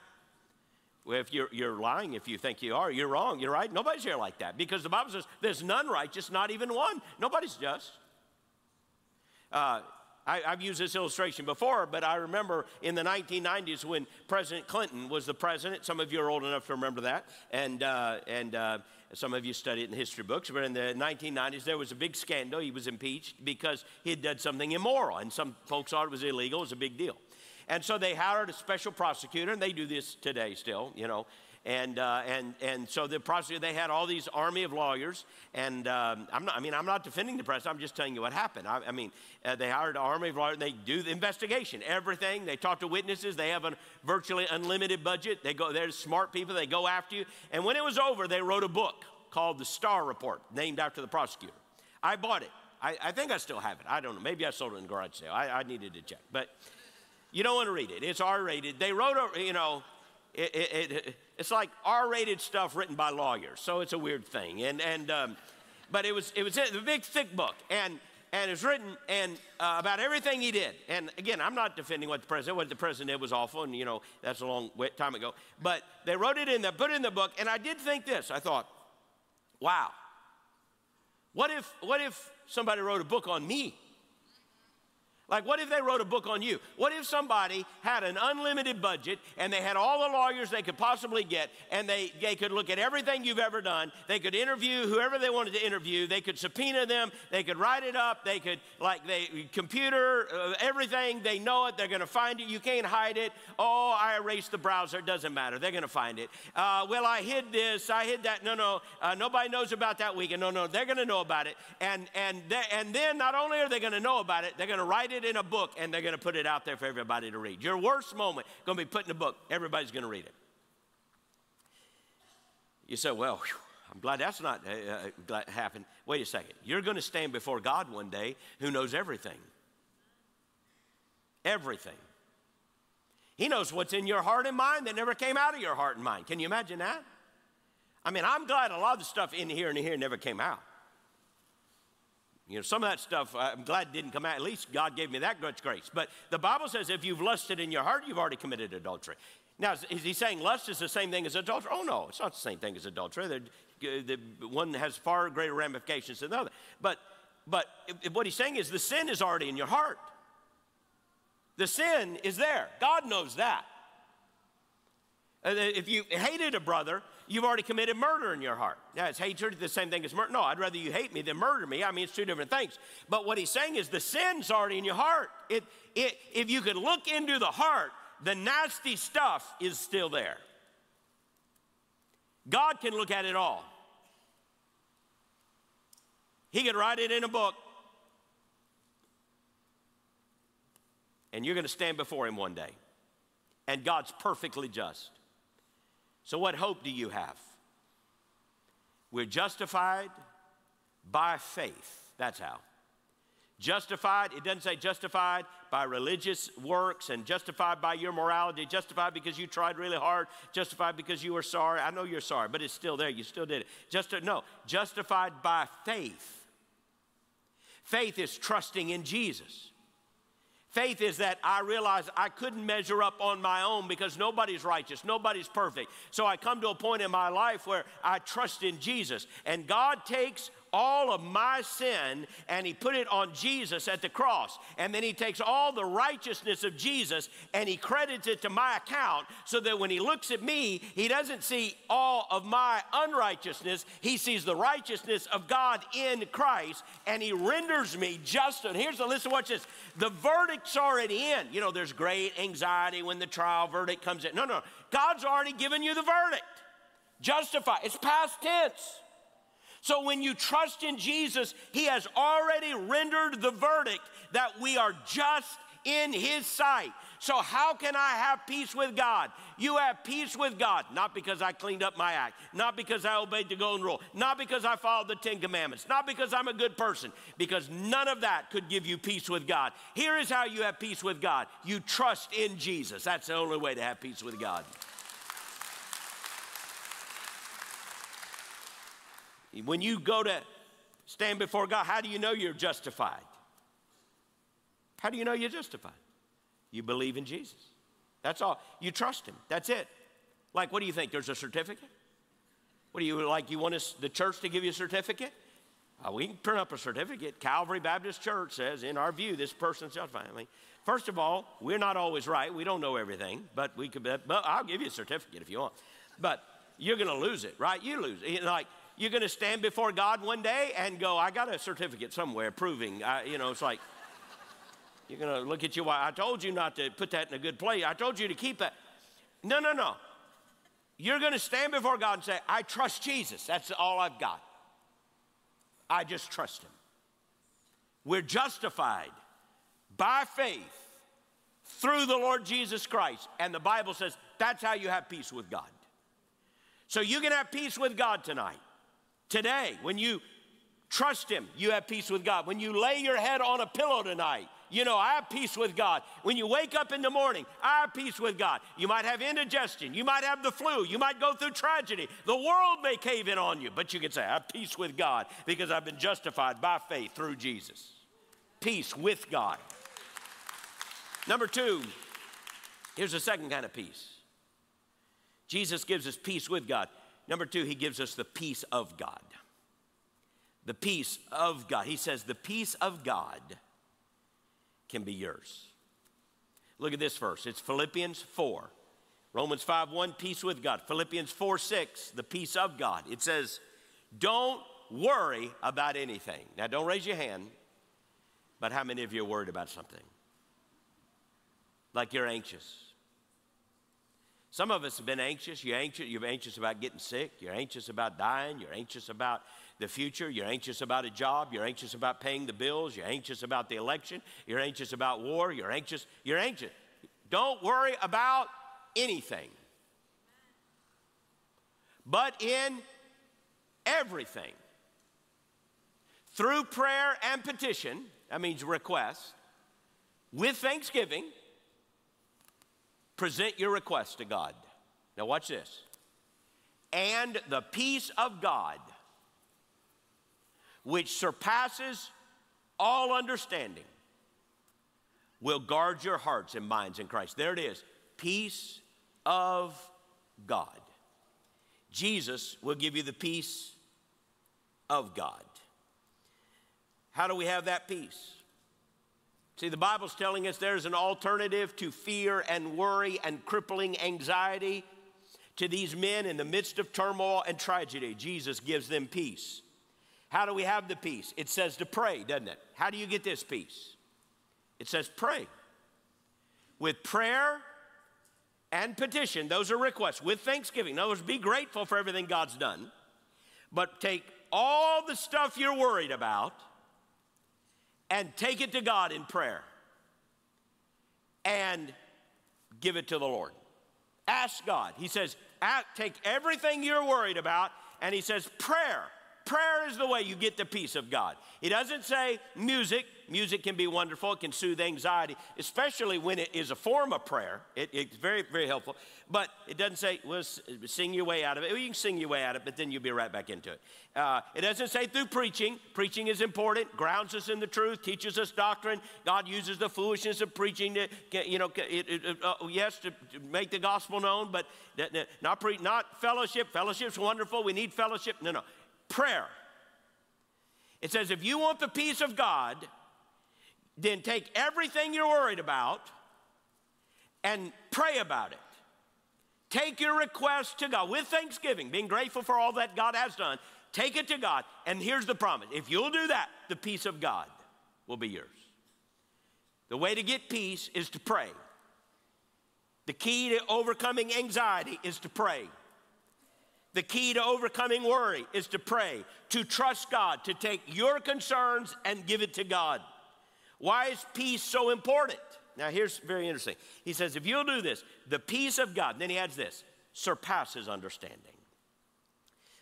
Well, if you're, you're lying if you think you are, you're wrong. You're right. Nobody's here like that because the Bible says there's none righteous, not even one. Nobody's just. Uh, I, have used this illustration before, but I remember in the 1990s when President Clinton was the president. Some of you are old enough to remember that, and uh, and uh, some of you study it in history books. But in the 1990s, there was a big scandal. He was impeached because he had done something immoral, and some folks thought it was illegal. It was a big deal. And so they hired a special prosecutor, and they do this today still, you know. And, uh, and, and so the prosecutor, they had all these army of lawyers. And um, I'm not, I mean, I'm not defending the president. I'm just telling you what happened. I, I mean, uh, they hired an army of lawyers. They do the investigation, everything. They talk to witnesses. They have a virtually unlimited budget. They go, they're smart people. They go after you. And when it was over, they wrote a book called The Starr Report, named after the prosecutor. I bought it. I, I think I still have it. I don't know. Maybe I sold it in garage sale. I, I needed to check. But you don't want to read it. It's R rated. They wrote a, you know, it, it, it, it's like R rated stuff written by lawyers. So it's a weird thing. And, and, um, but it was, it was a big, thick book. And, and it's written and uh, about everything he did. And again, I'm not defending what the president, what the president did was awful, and you know that's a long time ago. But they wrote it in there, put it in the book, and I did think this. I thought, wow, what if what if somebody wrote a book on me? Like, what if they wrote a book on you? What if somebody had an unlimited budget and they had all the lawyers they could possibly get and they, they could look at everything you've ever done? They could interview whoever they wanted to interview. They could subpoena them. They could write it up. They could, like, they computer uh, everything. They know it. They're going to find it. You can't hide it. Oh, I erased the browser. It doesn't matter. They're going to find it. Uh, well, I hid this. I hid that. No, no. Uh, nobody knows about that weekend. No, no. They're going to know about it. And, and, they, and then not only are they going to know about it, they're going to write it it in a book and they're going to put it out there for everybody to read. Your worst moment going to be put in a book. Everybody's going to read it. You say, well, whew, I'm glad that's not uh, uh, happened. Wait a second. You're going to stand before God one day who knows everything. Everything. He knows what's in your heart and mind that never came out of your heart and mind. Can you imagine that? I mean, I'm glad a lot of the stuff in here and here never came out. You know, some of that stuff, uh, I'm glad didn't come out. At least God gave me that much grace. But the Bible says if you've lusted in your heart, you've already committed adultery. Now, is he saying lust is the same thing as adultery? Oh, no, it's not the same thing as adultery. The, the one has far greater ramifications than the other. But, but what he's saying is the sin is already in your heart. The sin is there. God knows that. Uh, uh, if you hated a brother, you've already committed murder in your heart. Yeah, is hatred the same thing as murder? No, I'd rather you hate me than murder me. I mean, it's two different things. But what he's saying is the sin's already in your heart. It, it, if you could look into the heart, the nasty stuff is still there. God can look at it all. He could write it in a book. And you're going to stand before him one day. And God's perfectly just. So, what hope do you have? We're justified by faith. That's how. Justified, it doesn't say justified by religious works and justified by your morality, justified because you tried really hard, justified because you were sorry. I know you're sorry, but it's still there. You still did it. Just no, justified by faith. Faith is trusting in Jesus. Faith is that I realize I couldn't measure up on my own because nobody's righteous, nobody's perfect. So I come to a point in my life where I trust in Jesus. And God takes all of my sin and he put it on Jesus at the cross. And then he takes all the righteousness of Jesus and he credits it to my account so that when he looks at me, he doesn't see all of my unrighteousness. He sees the righteousness of God in Christ and he renders me just. And here's the listen, watch this. The verdict's already in. You know, there's great anxiety when the trial verdict comes in. No, no. God's already given you the verdict. Justify. It's past tense. So when you trust in Jesus, He has already rendered the verdict that we are just in His sight. So, how can I have peace with God? You have peace with God, not because I cleaned up my act, not because I obeyed the golden rule, not because I followed the Ten Commandments, not because I'm a good person, because none of that could give you peace with God. Here is how you have peace with God you trust in Jesus. That's the only way to have peace with God. When you go to stand before God, how do you know you're justified? How do you know you're justified? You believe in Jesus. That's all. You trust Him. That's it. Like, what do you think? There's a certificate? What do you like? You want us, the church to give you a certificate? Uh, we can print up a certificate. Calvary Baptist Church says, in our view, this person's justified. I mean, first of all, we're not always right. We don't know everything, but we could. But I'll give you a certificate if you want. But you're going to lose it, right? You lose it. Like you're going to stand before God one day and go, I got a certificate somewhere proving. I, you know, it's like you're going to look at you. I told you not to put that in a good place. I told you to keep that. No, no, no. You're going to stand before God and say, I trust Jesus. That's all I've got. I just trust Him. We're justified by faith through the Lord Jesus Christ. And the Bible says that's how you have peace with God. So you can have peace with God tonight. Today, when you trust Him, you have peace with God. When you lay your head on a pillow tonight, you know, I have peace with God. When you wake up in the morning, I have peace with God. You might have indigestion. You might have the flu. You might go through tragedy. The world may cave in on you, but you can say, I have peace with God because I've been justified by faith through Jesus. Peace with God. Number two, here's the second kind of peace Jesus gives us peace with God. Number two, he gives us the peace of God. The peace of God. He says, the peace of God can be yours. Look at this verse. It's Philippians 4. Romans 5 1, peace with God. Philippians 4 6, the peace of God. It says, Don't worry about anything. Now, don't raise your hand, but how many of you are worried about something? Like you're anxious. Some of us have been anxious. You're anxious. You're anxious about getting sick. You're anxious about dying. You're anxious about the future. You're anxious about a job. You're anxious about paying the bills. You're anxious about the election. You're anxious about war. You're anxious. You're anxious. Don't worry about anything. But in everything, through prayer and petition, that means request, with thanksgiving, present your request to God. Now, watch this. And the peace of God, which surpasses all understanding, will guard your hearts and minds in Christ. There it is peace of God. Jesus will give you the peace of God. How do we have that peace? See, the Bible's telling us there's an alternative to fear and worry and crippling anxiety. To these men in the midst of turmoil and tragedy, Jesus gives them peace. How do we have the peace? It says to pray, doesn't it? How do you get this peace? It says pray. With prayer and petition, those are requests, with thanksgiving. In other words, be grateful for everything God's done, but take all the stuff you're worried about and take it to God in prayer and give it to the Lord. Ask God. He says, take everything you're worried about, and He says, prayer. Prayer is the way you get the peace of God. He doesn't say music. Music can be wonderful, it can soothe anxiety, especially when it is a form of prayer. It, it's very, very helpful. But it doesn't say, well, sing your way out of it. Well, you can sing your way out of it, but then you'll be right back into it. Uh, it doesn't say through preaching. Preaching is important, grounds us in the truth, teaches us doctrine. God uses the foolishness of preaching to, you know, it, it, uh, yes, to, to, make the gospel known, but not, pre- not fellowship. Fellowship's wonderful. We need fellowship. No, no prayer. It says, if you want the peace of God, then take everything you're worried about and pray about it. Take your request to God with thanksgiving, being grateful for all that God has done. Take it to God. And here's the promise if you'll do that, the peace of God will be yours. The way to get peace is to pray. The key to overcoming anxiety is to pray. The key to overcoming worry is to pray, to trust God, to take your concerns and give it to God. Why is peace so important? Now, here's very interesting. He says, if you'll do this, the peace of God, then he adds this, surpasses understanding.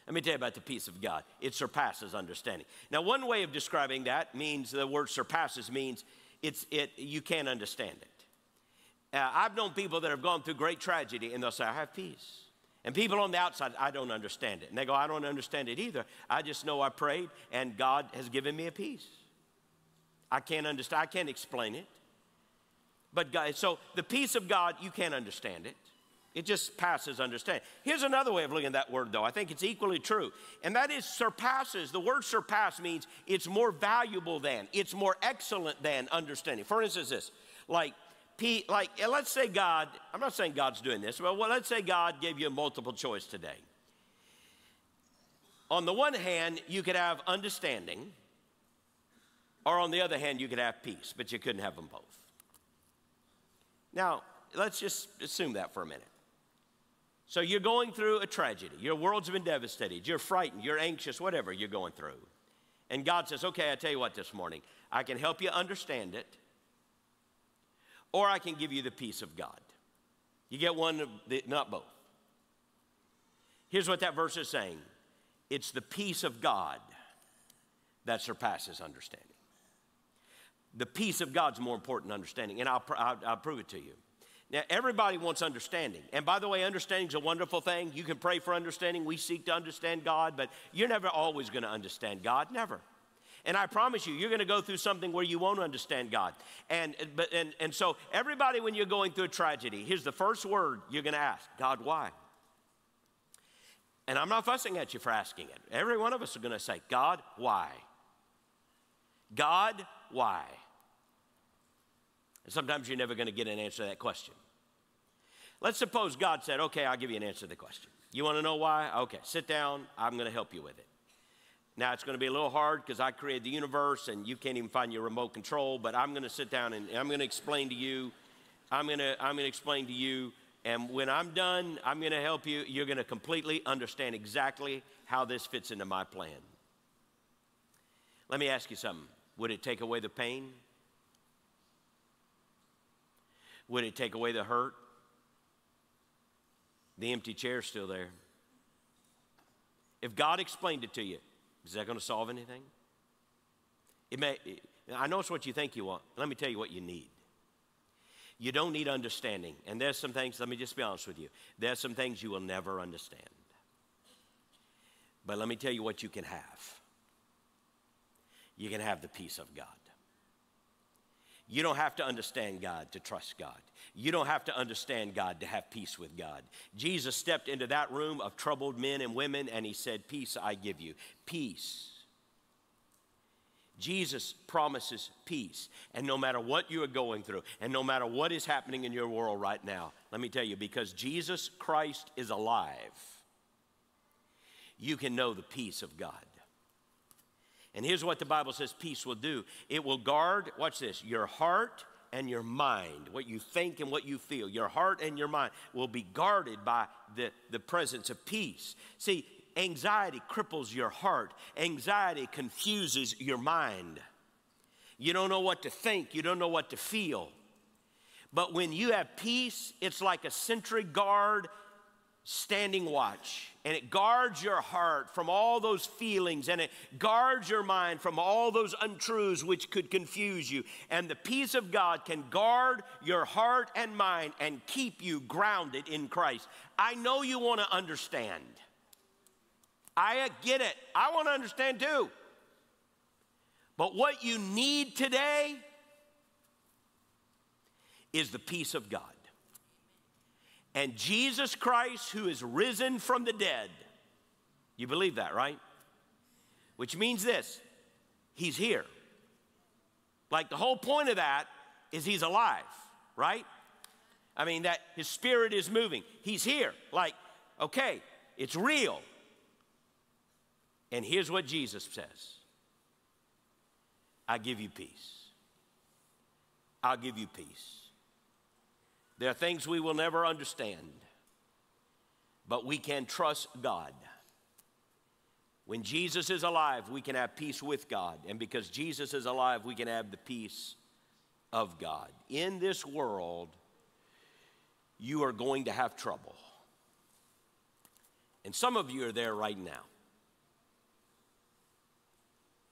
Let me tell you about the peace of God. It surpasses understanding. Now, one way of describing that means the word surpasses means it's, it, you can't understand it. Uh, I've known people that have gone through great tragedy and they'll say, I have peace. And people on the outside, I don't understand it. And they go, I don't understand it either. I just know I prayed and God has given me a peace. I can't understand, I can't explain it. But God, so the peace of God, you can't understand it. It just passes understanding. Here's another way of looking at that word, though. I think it's equally true. And that is surpasses. The word surpass means it's more valuable than, it's more excellent than understanding. For instance, this like, like let's say God, I'm not saying God's doing this, but well, let's say God gave you a multiple choice today. On the one hand, you could have understanding, or on the other hand, you could have peace, but you couldn't have them both. Now, let's just assume that for a minute. So you're going through a tragedy. Your world's been devastated. You're frightened. You're anxious, whatever you're going through. And God says, okay, I tell you what this morning, I can help you understand it, or I can give you the peace of God. You get one, not both. Here's what that verse is saying it's the peace of God that surpasses understanding. The peace of God's more important than understanding, and I'll, I'll, I'll prove it to you. Now, everybody wants understanding. And by the way, understanding is a wonderful thing. You can pray for understanding. We seek to understand God, but you're never always going to understand God. Never. And I promise you, you're going to go through something where you won't understand God. And, but, and, and so, everybody, when you're going through a tragedy, here's the first word you're going to ask God, why? And I'm not fussing at you for asking it. Every one of us are going to say, God, why? God, why? And sometimes you're never going to get an answer to that question. Let's suppose God said, okay, I'll give you an answer to the question. You want to know why? Okay, sit down. I'm going to help you with it. Now, it's going to be a little hard because I created the universe and you can't even find your remote control, but I'm going to sit down and I'm going to explain to you. I'm going to, I'm going to explain to you. And when I'm done, I'm going to help you. You're going to completely understand exactly how this fits into my plan. Let me ask you something. Would it take away the pain? Would it take away the hurt? The empty chair's still there. If God explained it to you, is that going to solve anything? It may, I know it's what you think you want. Let me tell you what you need. You don't need understanding. And there's some things, let me just be honest with you. There's some things you will never understand. But let me tell you what you can have. You can have the peace of God. You don't have to understand God to trust God. You don't have to understand God to have peace with God. Jesus stepped into that room of troubled men and women and he said, Peace I give you. Peace. Jesus promises peace. And no matter what you are going through, and no matter what is happening in your world right now, let me tell you, because Jesus Christ is alive, you can know the peace of God. And here's what the Bible says peace will do it will guard, watch this, your heart and your mind, what you think and what you feel. Your heart and your mind will be guarded by the, the presence of peace. See, anxiety cripples your heart, anxiety confuses your mind. You don't know what to think, you don't know what to feel. But when you have peace, it's like a sentry guard standing watch and it guards your heart from all those feelings and it guards your mind from all those untruths which could confuse you. And the peace of God can guard your heart and mind and keep you grounded in Christ. I know you want to understand. I get it. I want to understand too. But what you need today is the peace of God and Jesus Christ, who is risen from the dead. You believe that, right? Which means this He's here. Like the whole point of that is He's alive, right? I mean, that His Spirit is moving. He's here. Like, okay, it's real. And here's what Jesus says I give you peace. I'll give you peace. There are things we will never understand, but we can trust God. When Jesus is alive, we can have peace with God. And because Jesus is alive, we can have the peace of God. In this world, you are going to have trouble. And some of you are there right now.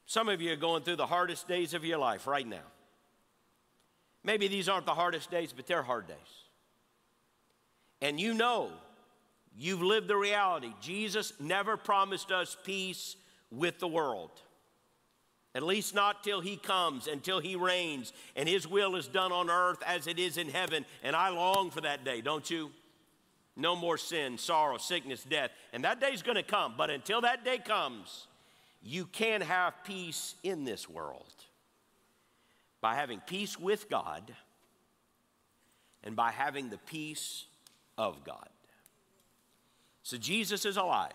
Some of you are going through the hardest days of your life right now. Maybe these aren't the hardest days, but they're hard days. And you know, you've lived the reality. Jesus never promised us peace with the world. At least not till he comes, until he reigns, and his will is done on earth as it is in heaven. And I long for that day, don't you? No more sin, sorrow, sickness, death. And that day's gonna come. But until that day comes, you can have peace in this world by having peace with God and by having the peace of God. So Jesus is alive.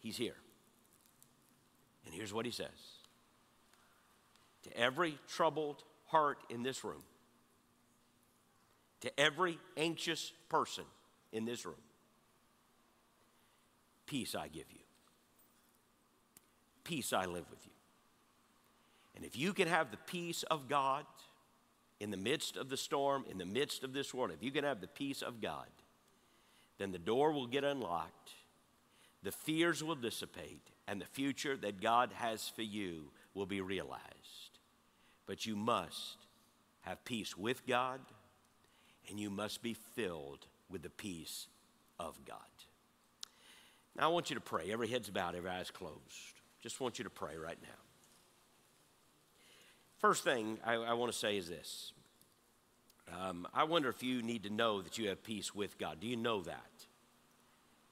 He's here. And here's what he says To every troubled heart in this room, to every anxious person in this room, peace I give you. Peace I live with you. And if you can have the peace of God in the midst of the storm, in the midst of this world, if you can have the peace of God, then the door will get unlocked, the fears will dissipate, and the future that God has for you will be realized. But you must have peace with God, and you must be filled with the peace of God. Now, I want you to pray. Every head's bowed, every eye's closed. Just want you to pray right now. First thing I, I want to say is this um, I wonder if you need to know that you have peace with God. Do you know that?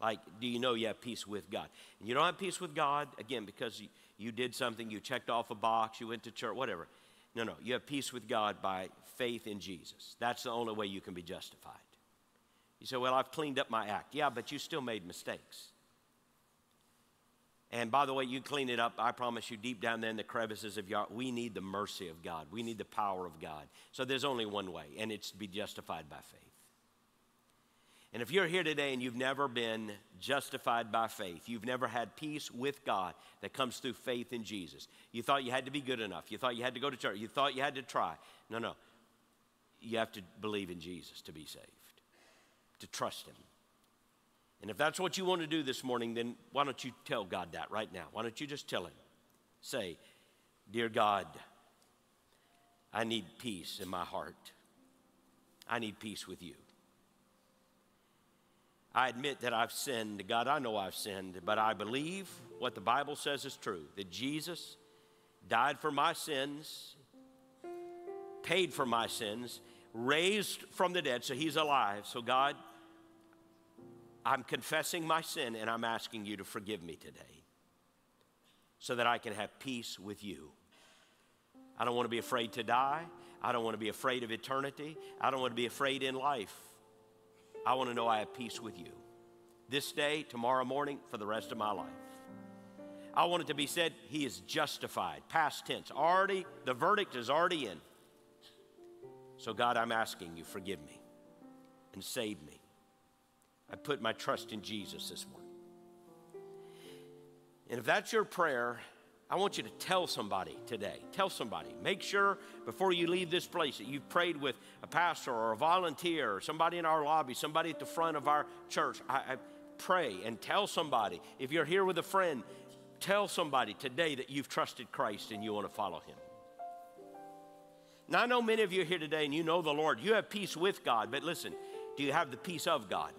Like, do you know you have peace with God? And you don't have peace with God, again, because you, you did something, you checked off a box, you went to church, whatever. No, no, you have peace with God by faith in Jesus. That's the only way you can be justified. You say, well, I've cleaned up my act. Yeah, but you still made mistakes. And by the way, you clean it up. I promise you, deep down there in the crevices of your heart, we need the mercy of God. We need the power of God. So there's only one way, and it's to be justified by faith. And if you're here today and you've never been justified by faith, you've never had peace with God that comes through faith in Jesus, you thought you had to be good enough, you thought you had to go to church, you thought you had to try. No, no. You have to believe in Jesus to be saved, to trust Him. And if that's what you want to do this morning, then why don't you tell God that right now? Why don't you just tell Him? Say, Dear God, I need peace in my heart. I need peace with you. I admit that I've sinned. God, I know I've sinned, but I believe what the Bible says is true that Jesus died for my sins, paid for my sins, raised from the dead, so He's alive. So, God, I'm confessing my sin and I'm asking you to forgive me today so that I can have peace with you. I don't want to be afraid to die. I don't want to be afraid of eternity. I don't want to be afraid in life. I want to know I have peace with you this day, tomorrow morning, for the rest of my life. I want it to be said, He is justified, past tense. Already, the verdict is already in. So, God, I'm asking you, forgive me and save me. I put my trust in Jesus this morning. And if that's your prayer, I want you to tell somebody today. Tell somebody. Make sure before you leave this place that you've prayed with a pastor or a volunteer or somebody in our lobby, somebody at the front of our church. I, I pray and tell somebody. If you're here with a friend, tell somebody today that you've trusted Christ and you want to follow him. Now, I know many of you are here today and you know the Lord. You have peace with God, but listen, do you have the peace of God?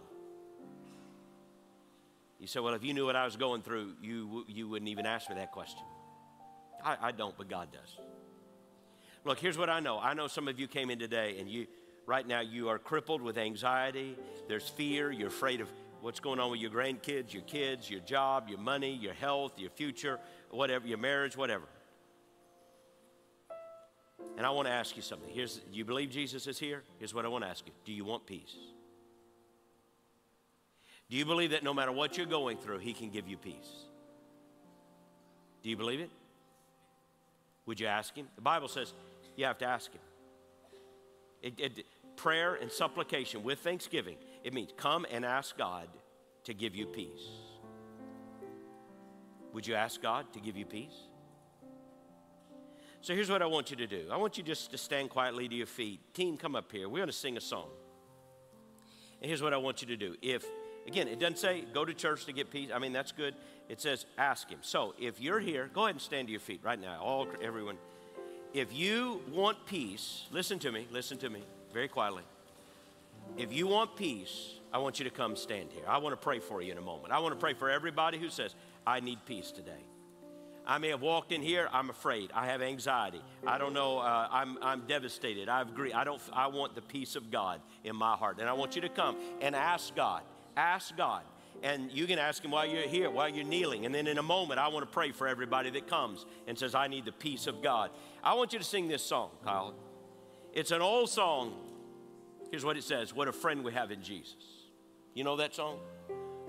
You say, well, if you knew what I was going through, you, you wouldn't even ask me that question. I, I don't, but God does. Look, here's what I know. I know some of you came in today and you, right now, you are crippled with anxiety. There's fear. You're afraid of what's going on with your grandkids, your kids, your job, your money, your health, your future, whatever, your marriage, whatever. And I want to ask you something. Here's, do you believe Jesus is here? Here's what I want to ask you. Do you want peace? Do you believe that no matter what you're going through, He can give you peace? Do you believe it? Would you ask Him? The Bible says you have to ask Him. It, it, prayer and supplication with thanksgiving, it means come and ask God to give you peace. Would you ask God to give you peace? So here's what I want you to do I want you just to stand quietly to your feet. Team, come up here. We're going to sing a song. And here's what I want you to do. If, again, it doesn't say go to church to get peace. I mean, that's good. It says ask Him. So if you're here, go ahead and stand to your feet right now. All, everyone. If you want peace, listen to me, listen to me very quietly. If you want peace, I want you to come stand here. I want to pray for you in a moment. I want to pray for everybody who says, I need peace today. I may have walked in here. I'm afraid. I have anxiety. I don't know. Uh, I'm, I'm devastated. I agree. I don't. I want the peace of God in my heart, and I want you to come and ask God. Ask God, and you can ask Him while you're here, while you're kneeling, and then in a moment, I want to pray for everybody that comes and says, "I need the peace of God." I want you to sing this song, Kyle. It's an old song. Here's what it says: "What a friend we have in Jesus." You know that song?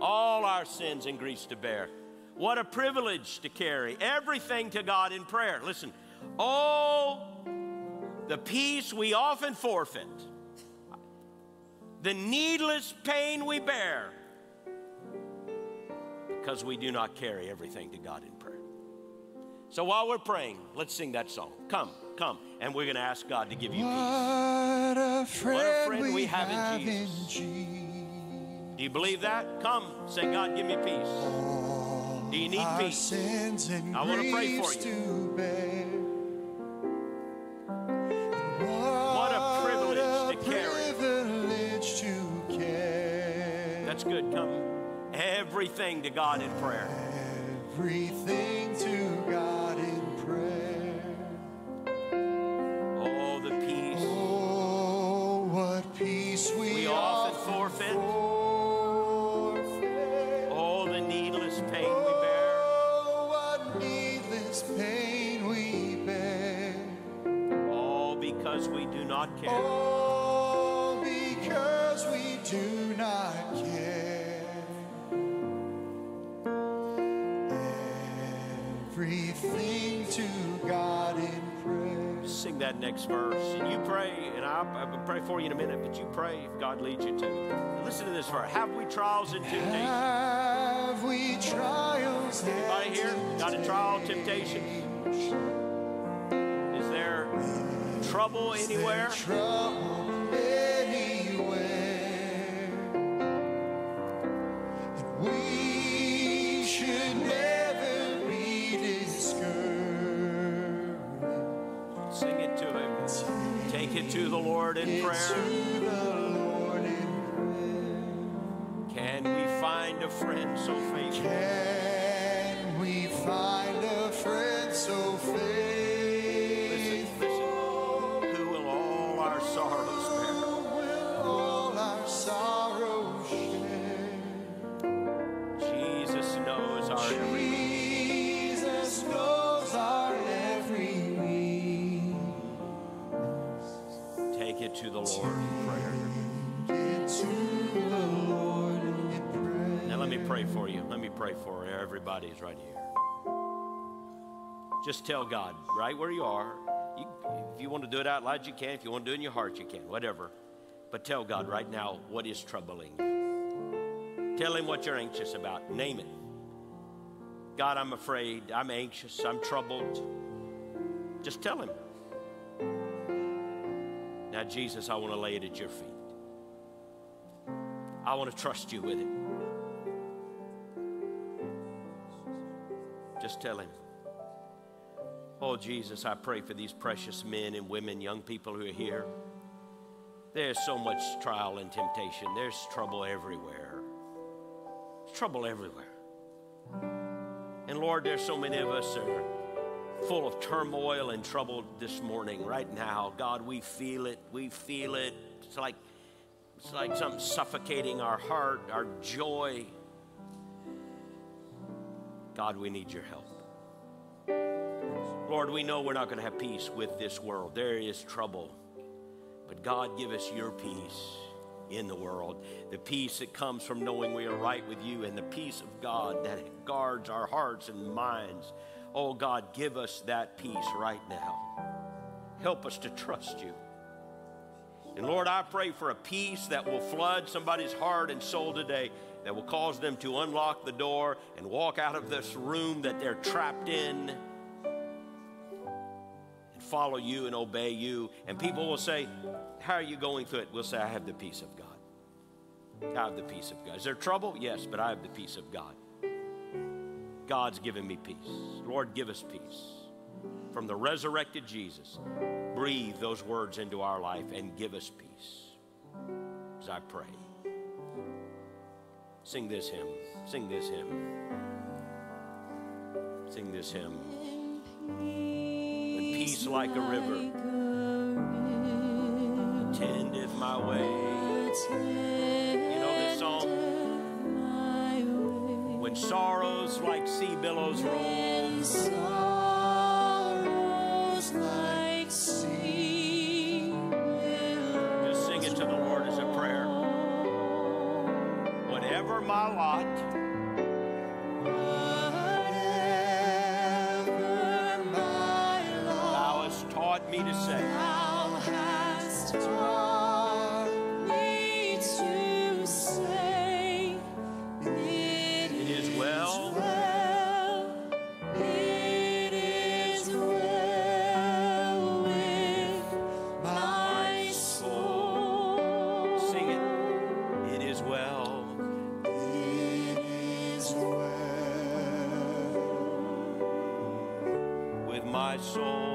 All our sins and griefs to bear what a privilege to carry everything to God in prayer. Listen, oh, the peace we often forfeit, the needless pain we bear, because we do not carry everything to God in prayer. So while we're praying, let's sing that song. Come, come, and we're going to ask God to give you peace.
What a friend,
What a friend
we,
we have in Jesus.
in Jesus.
Do you believe that? Come, say, God, give me peace. Do you need peace? I wanna pray for you.
To
God in prayer.
Everything to God in prayer.
Oh, the peace
Oh, what peace we,
we often forfeit.
forfeit.
Oh, the needless pain we bear.
Oh, what needless pain we bear.
All because we do not care.
Oh,
that next verse. And you pray, and I'll, I'll pray for you in a minute, but you pray if God leads you to. Listen to this verse. Have we trials and temptations?
Have we trials
Anybody here got a trial, temptation? Is there trouble anywhere?
trouble
friend so pray for. Everybody's right here. Just tell God right where you are. You, if you want to do it out loud, you can. If you want to do it in your heart, you can. Whatever. But tell God right now what is troubling you. Tell Him what you're anxious about. Name it. God, I'm afraid. I'm anxious. I'm troubled. Just tell Him. Now, Jesus, I want to lay it at your feet. I want to trust you with it. Just tell him. Oh, Jesus, I pray for these precious men and women, young people who are here. There's so much trial and temptation. There's trouble everywhere. There's trouble everywhere. And Lord, there's so many of us are full of turmoil and trouble this morning, right now. God, we feel it. We feel it. It's like it's like something suffocating our heart, our joy. God, we need your help. Lord, we know we're not going to have peace with this world. There is trouble. But God, give us your peace in the world. The peace that comes from knowing we are right with you and the peace of God that guards our hearts and minds. Oh God, give us that peace right now. Help us to trust you. And Lord, I pray for a peace that will flood somebody's heart and soul today, that will cause them to unlock the door and walk out of this room that they're trapped in and
follow you and obey you. And people will say, How are you going through it? We'll say, I have the peace of God. I have the peace of God. Is there trouble? Yes, but I have the peace of God. God's given me peace. Lord, give us peace. From the resurrected Jesus, breathe those words into our life and give us peace. As I pray. Sing this hymn. Sing this hymn. Sing this hymn. When peace like a river tendeth my way. You know this song? When sorrows like sea billows roll. Whatever my lot, thou hast taught me to say. Soul.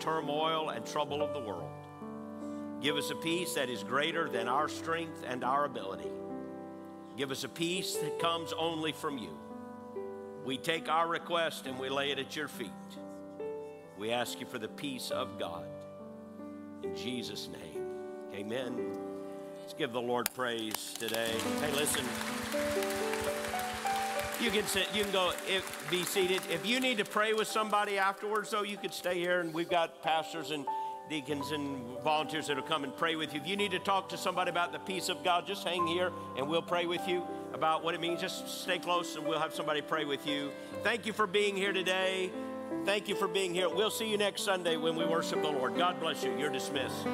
Turmoil and trouble of the world. Give us a peace that is greater than our strength and our ability. Give us a peace that comes only from you. We take our request and we lay it at your feet. We ask you for the peace of God. In Jesus' name, amen. Let's give the Lord praise today. Hey, listen. You can sit. You can go. If, be seated. If you need to pray with somebody afterwards, though, you could stay here, and we've got pastors and deacons and volunteers that'll come and pray with you. If you need to talk to somebody about the peace of God, just hang here, and we'll pray with you about what it means. Just stay close, and we'll have somebody pray with you. Thank you for being here today. Thank you for being here. We'll see you next Sunday when we worship the Lord. God bless you. You're dismissed.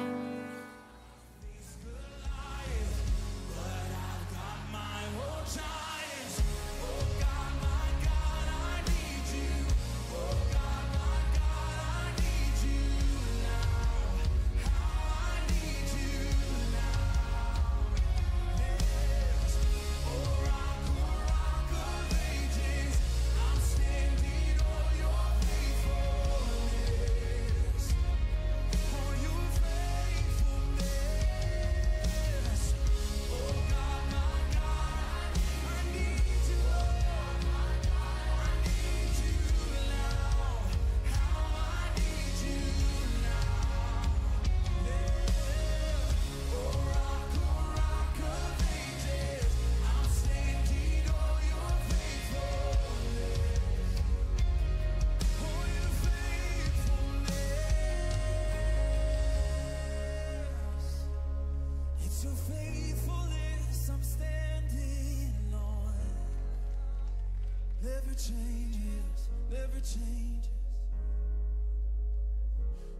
Changes, never changes.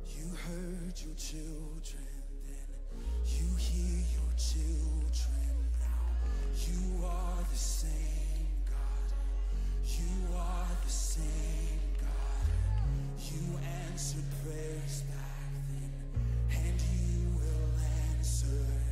You heard your children then, you hear your children now. You are the same God, you are the same God. You answered prayers back then, and you will answer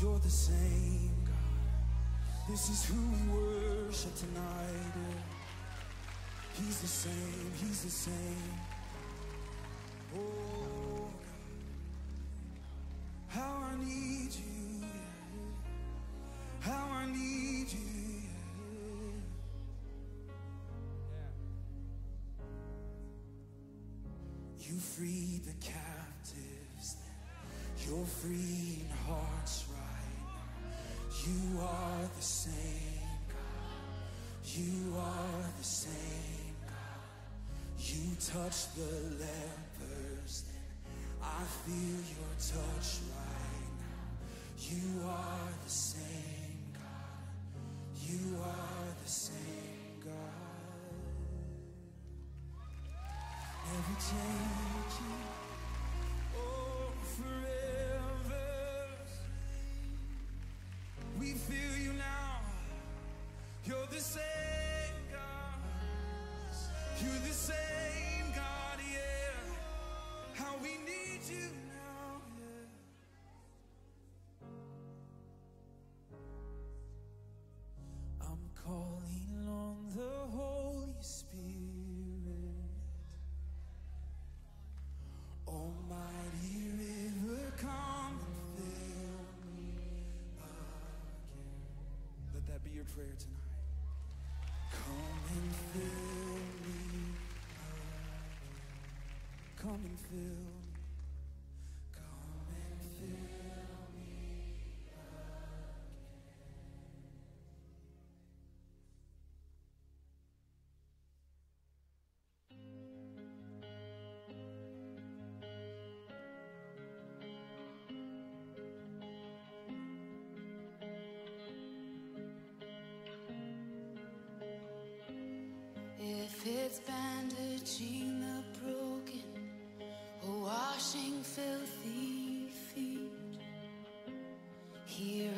You're the same God. This is who we worship tonight. He's the same. He's the same. Oh God. How I need you. How I need you. You free the captives. You're freeing hearts right. You are the same God. You are the same God. You touch the lepers. I feel your touch right now. You are the same God. You are the same God. Never changing. Oh, forever. Prayer tonight. Come and fill me. Come and fill
bandaging the broken, washing filthy feet. Here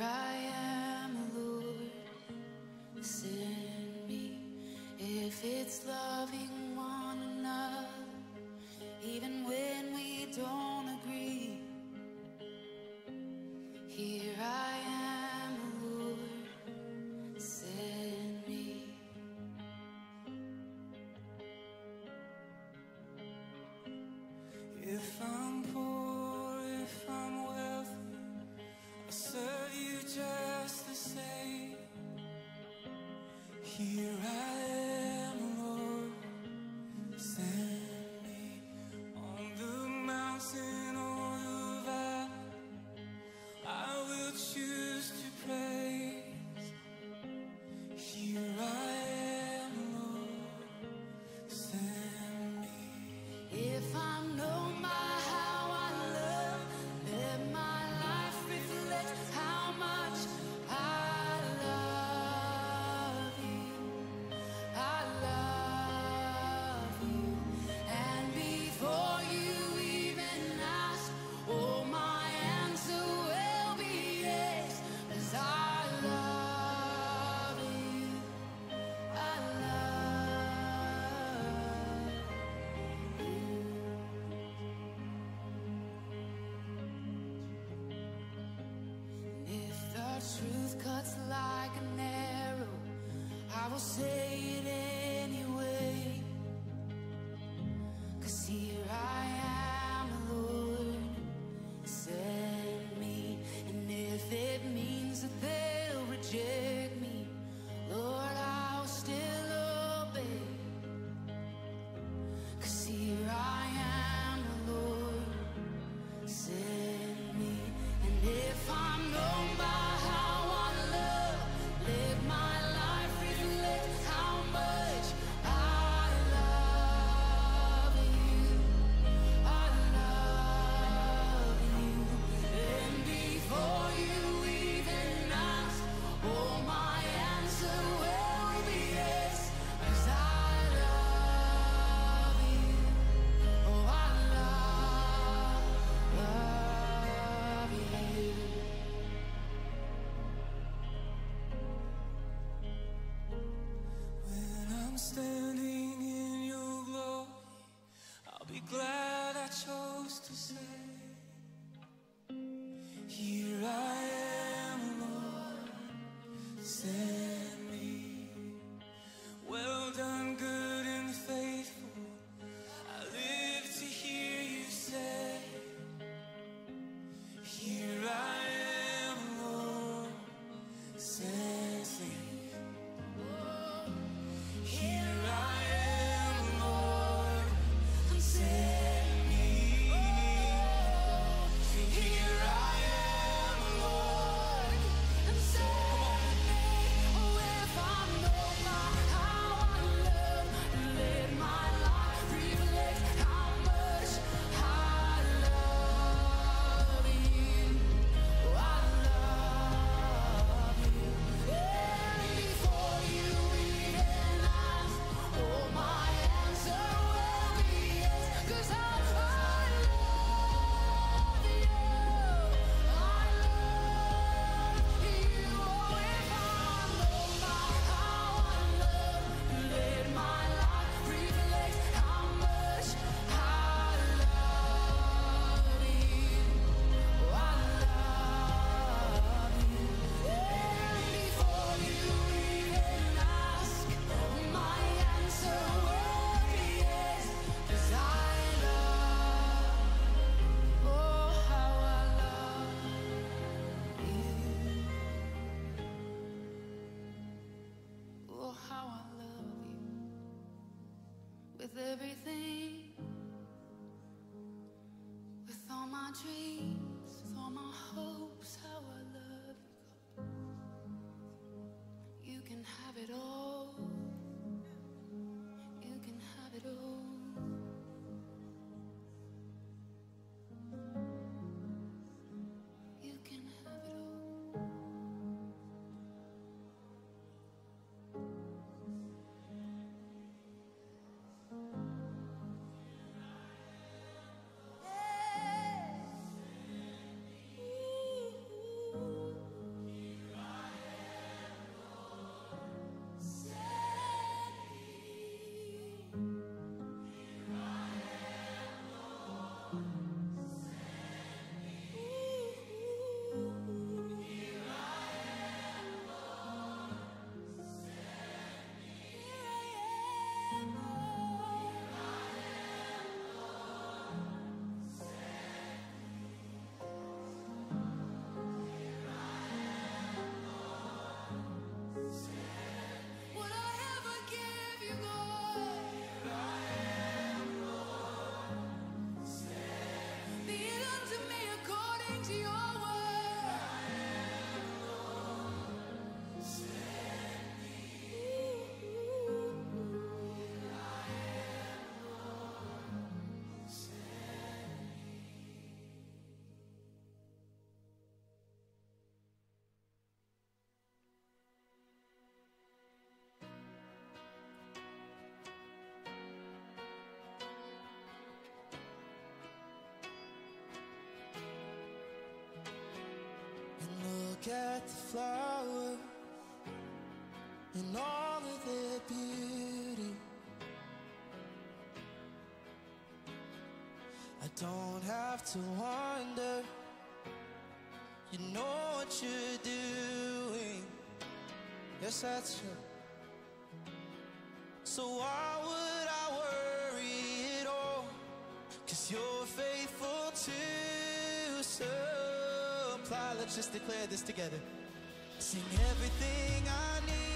tree.
look at the flowers in all of their beauty. I don't have to wonder, you know what you're doing. Yes, that's true. So why would I worry at all? Cause you're faithful to serve let's just declare this together. Sing everything I need.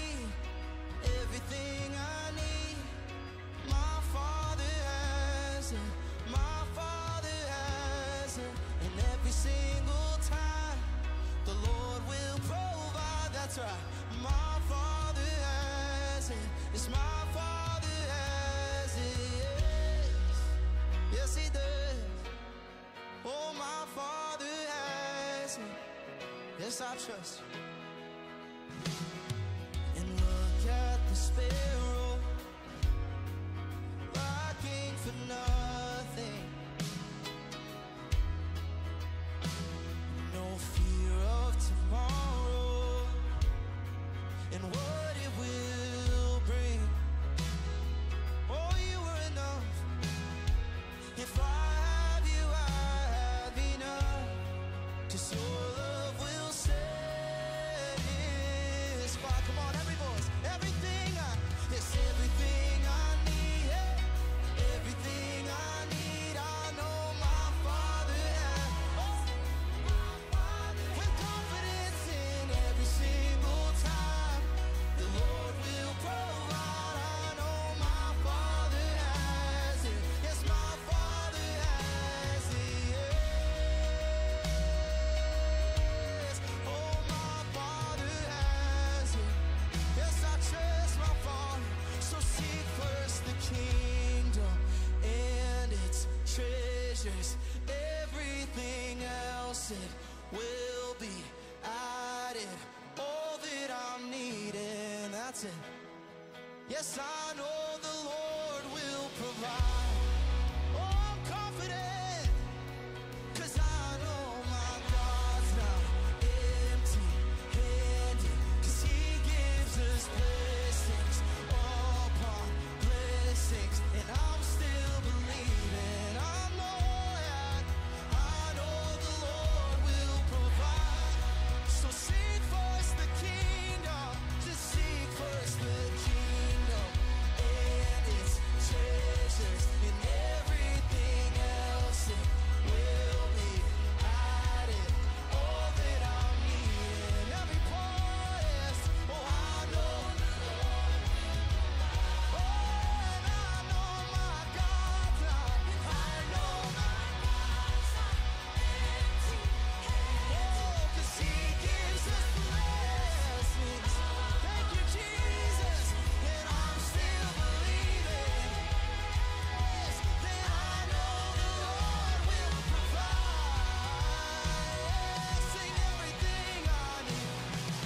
I trust Yes, I